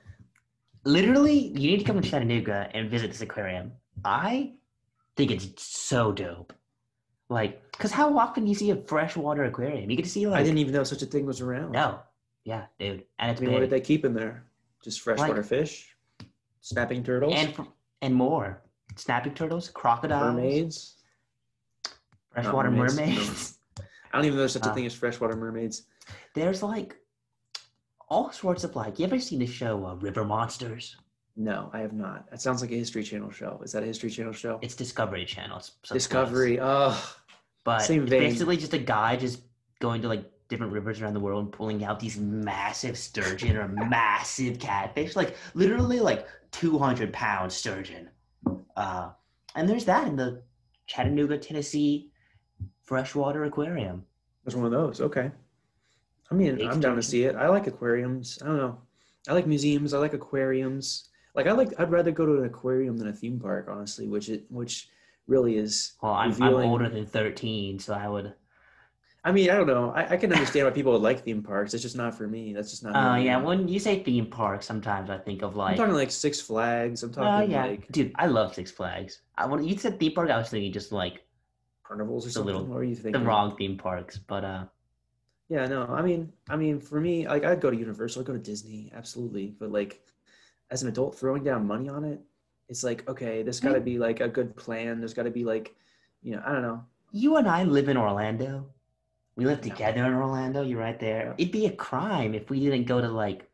Literally, you need to come to Chattanooga and visit this aquarium. I think it's so dope. Like, cause how often do you see a freshwater aquarium? You get to see like I didn't even know such a thing was around. no, yeah, dude, and it's I mean, what did they keep in there? Just freshwater Like- fish, snapping turtles, and and more. Snapping turtles, crocodiles, mermaids. freshwater mermaids, mermaids. [LAUGHS] I don't even know there's such a Uh, thing as freshwater mermaids. There's like all sorts of like. You ever seen the show uh, River Monsters? No, I have not. That sounds like a History Channel show. Is that a History Channel show? It's Discovery Channel. It's. Discovery. Oh, but same it's basically just a guy just going to like different rivers around the world and pulling out these massive sturgeon or massive catfish, like literally like 200 pound sturgeon. Uh, and there's that in the Chattanooga, Tennessee freshwater aquarium. there's one of those. Okay. I mean, Big I'm down to see it. I like aquariums. I don't know. I like museums. I like aquariums. Like I like. I'd rather go to an aquarium than a theme park, honestly. Which it, which really is. Well, I'm, I'm older than 13, so I would. I mean, I don't know. I, I can understand why people would like theme parks. It's just not for me. That's just not. Oh, me. yeah. When you say theme park, sometimes I think of like. I'm talking like Six Flags. I'm Oh, talking yeah. like Dude, I love Six Flags. I, when you said theme park, I was thinking just like carnivals or something. little- what are you the wrong theme parks, but uh. Yeah, no. I mean, I mean, for me, like I'd go to Universal, I'd go to Disney, absolutely. But like, as an adult, throwing down money on it, it's like, okay, there's got to be like a good plan. There's got to be like, you know, I don't know. You and I live in Orlando. We live together in Orlando. You're right there. It'd be a crime if we didn't go to like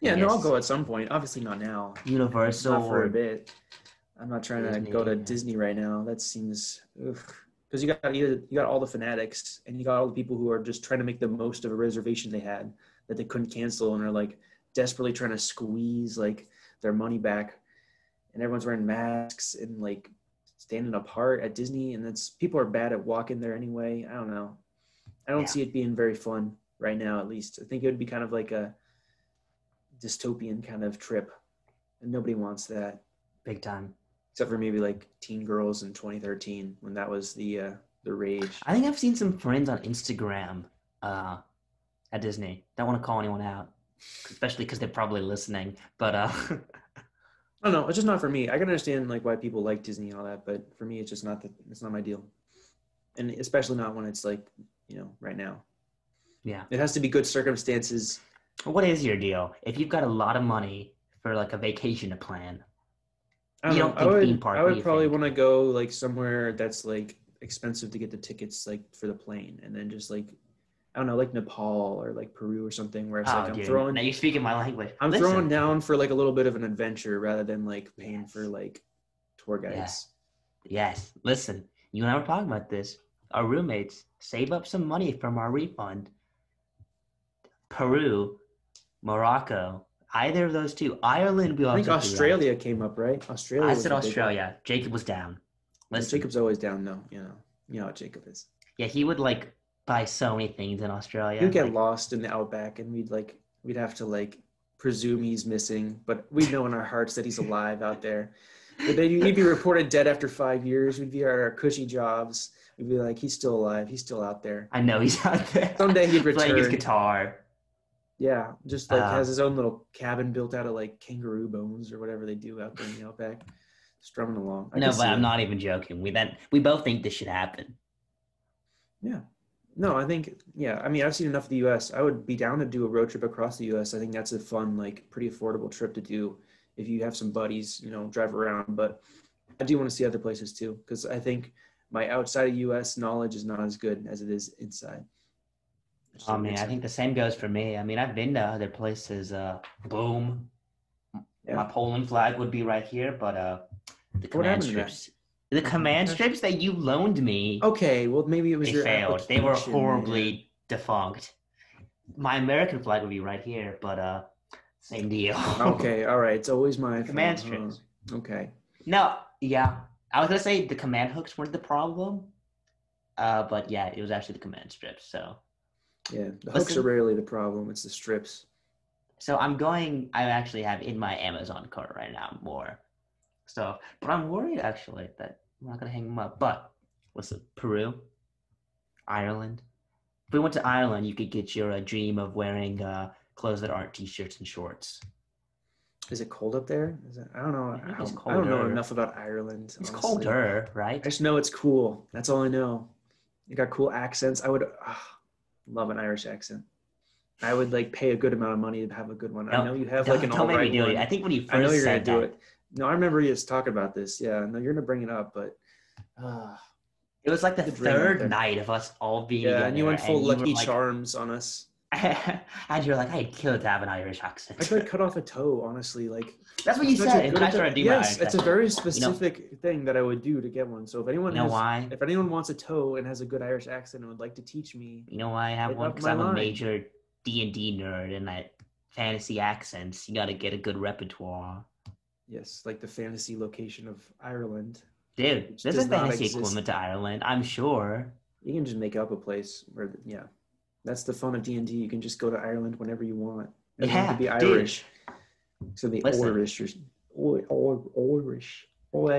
Yeah, no, I'll go at some point. Obviously, not now. Universal Not for a bit. I'm not trying to go to yeah. Disney right now. That seems because you got you got all the fanatics and you got all the people who are just trying to make the most of a reservation they had that they couldn't cancel and are like desperately trying to squeeze like their money back. And everyone's wearing masks and like standing apart at Disney, and that's people are bad at walking there anyway. I don't know. I don't Yeah. see it being very fun right now. At least I think it would be kind of like a dystopian kind of trip, and nobody wants that big time. except for maybe like Teen Girls in 2013 when that was the uh, the rage. I think I've seen some friends on Instagram uh, at Disney. Don't want to call anyone out, especially because they're probably listening. But uh, [LAUGHS] I don't know. It's just not for me. I can understand like why people like Disney and all that, but for me, it's just not the. It's not my deal, and especially not when it's like you know right now. yeah. It has to be good circumstances. What is your deal? If you've got a lot of money for like a vacation to plan, I don't, You don't I think would. park, I would probably want to go like somewhere that's like expensive to get the tickets like for the plane, and then just like I don't know, like Nepal or like Peru or something, where it's oh, like I'm dude, throwing. now you're speaking my language. I'm Listen, throwing down for like a little bit of an adventure rather than like paying for like tour guides. Yes, listen, you and I were talking about this. Our roommates save up some money from our refund. Peru, Morocco, either of those two. Ireland, we I think. Australia came up, right? Australia. I said. Australia. Jacob was down. Listen, Jacob's always down though. You know, you know how Jacob is. yeah, he would like buy so many things in Australia. He'd get like- lost in the outback, and we'd like we'd have to like presume he's missing, but we know in our hearts that he's alive out there. But then you'd be reported dead after five years. We'd be at our cushy jobs. We'd be like, he's still alive. He's still out there. I know he's out there. Someday he'd [LAUGHS] playing his guitar. Yeah, just like Uh, has his own little cabin built out of like kangaroo bones or whatever they do out there in the outback, strumming along. I no, but I'm it. not even joking. We then we both think this should happen. Yeah. No, I think yeah. I mean, I've seen enough of the U.S. I would be down to do a road trip across the U.S. I think that's a fun, like, pretty affordable trip to do if you have some buddies, you know, drive around. But I do want to see other places too because I think my outside of U.S. knowledge is not as good as it is inside. Oh man, I think the same goes for me. I mean, I've been to other places. Uh, boom, Yeah. my Poland flag would be right here, but uh, the command happened to that? strips, the command strips that you loaned me, Okay, well maybe it was they your failed. They were horribly defunct. My American flag would be right here, but uh, same deal. Okay, all right. It's always my [LAUGHS] command strips. Okay. No, yeah, I was gonna say the command hooks weren't the problem, uh, but yeah, it was actually the command strips. So. Yeah, the hooks Listen- are rarely the problem. It's the strips. So I'm going. I actually have in my Amazon cart right now more stuff, but I'm worried actually that I'm not gonna hang them up. But what's it? Peru, Ireland. If we went to Ireland, you could get your uh, dream of wearing uh, clothes that aren't t-shirts and shorts. Is it cold up there? Is it, I don't know. I I don't know enough about Ireland. It's honestly. colder, I just know it's cool. That's all I know. You got cool accents. I would love an Irish accent. I would like pay a good amount of money to have a good one. I know you have like an me right one. it. I think when you first I know you're gonna said do that, it. No, I remember you just talking about this. Yeah, no, you're gonna bring it up, but uh, it was like the Good dream right there. third night of us all being yeah, and you went full and you were Lucky like- Charms on us. [LAUGHS] and you're like, I'd kill to have an Irish accent. I could cut off a toe, honestly. Like That's what you a said, and I started doing Yes, it's a very specific thing that I would do to get one. So if anyone You know has, why? if anyone wants a toe and has a good Irish accent and would like to teach me, You know why I have one? Because I'm a major D and D nerd, and that fantasy accents. You got to get a good repertoire, yes, like the fantasy location of Ireland, dude. There's a fantasy equivalent to Ireland, I'm sure. you can just make up a place where, yeah, that's the fun of D and D. You can just go to Ireland whenever you want. And Yeah, to be dude. Irish. So the. Irish, or, or, Irish.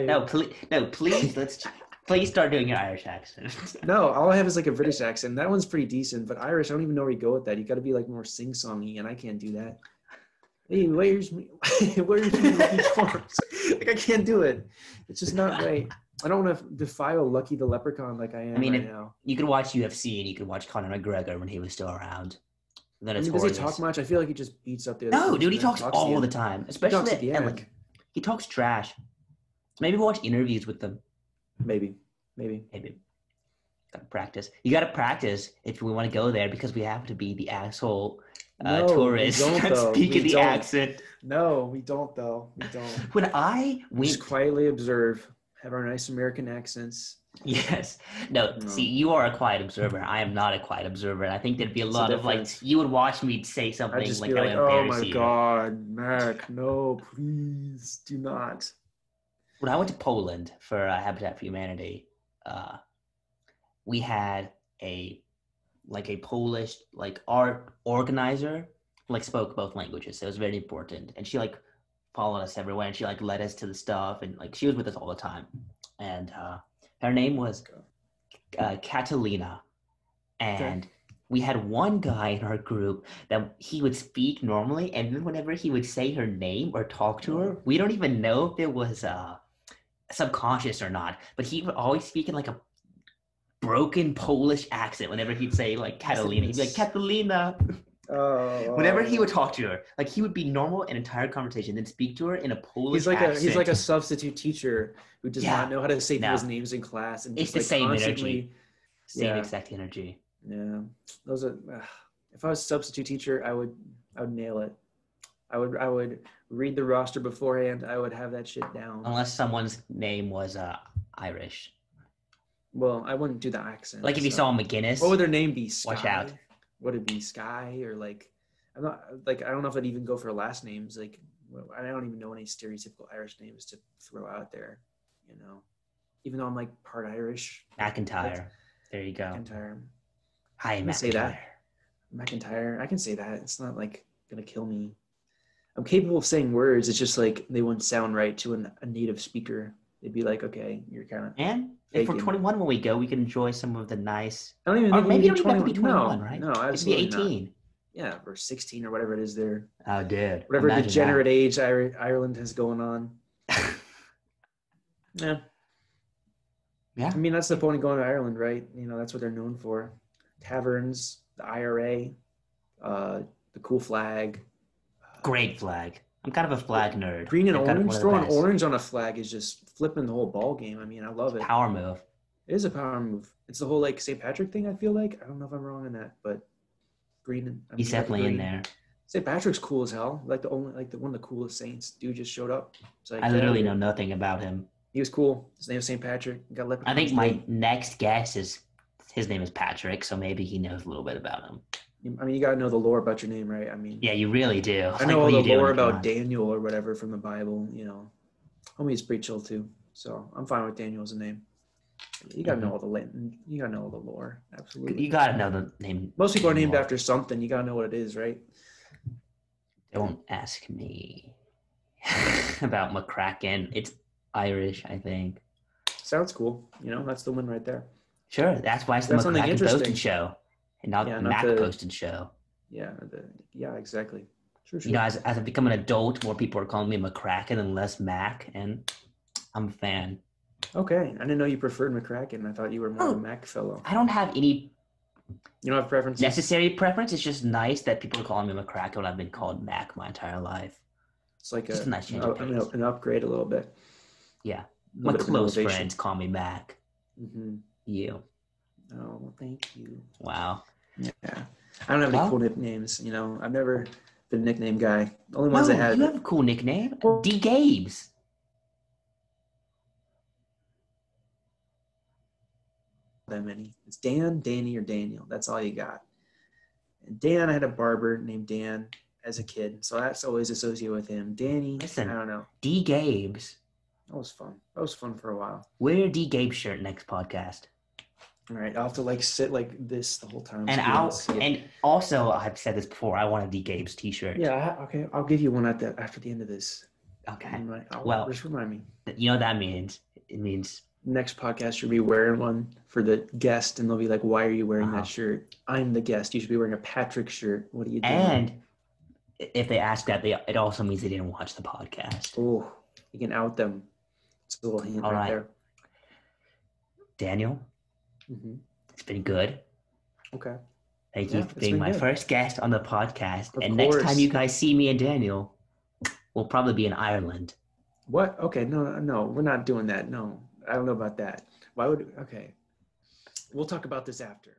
No, please, no, please. let's please start doing your Irish accent. [LAUGHS] No, all I have is like a British accent. That one's pretty decent, but Irish, I don't even know where you go with that. You got to be like more sing-songy, and I can't do that. Hey, where's me? [LAUGHS] where's me [LAUGHS] like I can't do it. It's just not right. I don't want to defile Lucky the Leprechaun like I am I mean, right now. you could watch UFC, and you could watch Conor McGregor when he was still around. Then I it's mean, does he talk much? I feel like he just beats up the other. No, dude, he that talks all you. the time, talks especially at the end. like he talks trash. Maybe watch interviews with them. Maybe, maybe. Maybe. Gotta practice. You gotta practice if we want to go there because we have to be the asshole uh, No, we tourists [LAUGHS] that speak We in the don't. accent. No, we don't though. We don't. When I We went, just quietly observe, have our nice American accents. yes, no, No. see, you are a quiet observer. I am not a quiet observer. I think there'd be a It's a lot of like you would watch me say something like like, "Oh my you. God, Mac, no, please do not." when I went to Poland for uh, Habitat for Humanity, uh, we had a like a Polish like art organizer like spoke both languages, so it was very important. And she like followed us everywhere, and she like led us to the stuff, and like she was with us all the time. And uh, her name was uh, Catalina, and we had one guy in our group that he would speak normally, and then whenever he would say her name or talk to her, we don't even know if it was uh, subconscious or not, but he would always speak in like a broken Polish accent whenever he'd say like Catalina. He'd be like Catalina. Oh, Whenever he would talk to her, like he would be normal an entire conversation, then speak to her in a Polish he's like accent. a he's like a substitute teacher who does Yeah. not know how to say No. people's names in class and It's just, the like, same constantly- energy. same yeah. exact energy. Yeah, those are. ugh. If I was a substitute teacher, I would I would nail it. I would I would read the roster beforehand. I would have that shit down. Unless someone's name was uh, Irish. Well, I wouldn't do the accent. Like if you so- saw McGinnis. What would their name be? Sky? Watch out. Would it be Sky or like? I'm not like I don't know if I'd even go for last names. Like I don't even know any stereotypical Irish names to throw out there. You know, even though I'm like part Irish. McIntyre. There you go. McIntyre. Hi, can say that. McIntyre. McIntyre. I can say that. It's not like gonna kill me. I'm capable of saying words. It's just like they wouldn't sound right to an, a native speaker. They'd be like, okay, you're kind of. And if we're 21 when we go, we can enjoy some of the nice. I don't even Or maybe you don't even have to be 21. 21, no, right? No, It could be absolutely not. 18. Yeah, or 16 or whatever it is there. Oh, dude. Whatever imagine that. degenerate age Ireland has going on. [LAUGHS] Yeah. Yeah. I mean, that's the point of going to Ireland, right? You know, that's what they're known for. Taverns, the IRA, uh, the cool flag. Great flag. I'm kind of a flag nerd. Green and They're orange. Throwing best. orange on a flag is just flipping the whole ball game. I mean, I love it. Power move. It is a power move. It's the whole like St. Patrick thing. I feel like I don't know if I'm wrong on that, but green. and- I mean, He's you got the definitely in there. St. Patrick's cool as hell. Like the only like the one of the coolest saints. Dude just showed up. Like, I literally yeah, know nothing about him. He was cool. His name was St. Patrick. Got I think my next guess is his name is Patrick, so maybe he knows a little bit about him. I mean, you gotta know the lore about your name, right? I mean, Yeah, you really do. I know what all the lore about? Daniel or whatever from the Bible. You know, homie's pretty chill too. So I'm fine with Daniel as a name. You gotta know all the Latin. You gotta know all the lore. Absolutely. Mm-hmm. You gotta know the name. Most people are named lore. after something. You gotta know what it is, right? Don't ask me [LAUGHS] about McCracken. It's Irish, I think. Sounds cool. You know, that's the one right there. Sure, that's why it's the That's McCracken. Show, and not Yeah, the not Mac the- Poston show. Yeah. The, yeah. Exactly. Sure. Sure. You know, as, as I become an adult, more people are calling me McCracken and less Mac, and I'm a fan. okay. I didn't know you preferred McCracken. I thought you were more of Oh. a Mac fellow. I don't have any You don't have preferences. necessary preference. It's just nice that people are calling me McCracken when I've been called Mac my entire life. It's like a, a nice change an, an, upgrade a little bit. Yeah. My little bit of an close friends call me Mac. hmm You. Oh, thank you. Wow. Yeah. I don't have any Well- cool nicknames. You know, I've never been a nickname guy. The only No, ones I had. you have a cool nickname. Well- D. Gabes. that many. It's Dan, Danny, or Daniel. That's all you got. And Dan, I had a barber named Dan as a kid, so that's always associated with him. Danny, Listen. I don't know. D. Gabes. That was fun. That was fun for a while. Wear a D. Gabe shirt next podcast. All right, I'll have to like sit like this the whole time. And so I'll don't see it. and also I've said this before. I want a D. Gabe's T-shirt. yeah, okay, I'll give you one at the after the end of this. Okay. Remind- I'll- Well- just remind me. You know what that means? It means Next podcast, you'll be wearing one for the guest, and they'll be like, "Why are you wearing Uh-huh. that shirt?" I'm the guest. You should be wearing a Patrick shirt. What are you doing? and if they ask that, they it also means they didn't watch the podcast. oh, you can out them. It's a little hint All right, right. there. Daniel, hmm it's been good. Okay. Thank Yeah, you for being my good. first guest on the podcast. Of and next time you guys see me and Daniel, we'll probably be in Ireland. What? Okay, no, no, we're not doing that. No, I don't know about that. Why would? Okay, we'll talk about this after.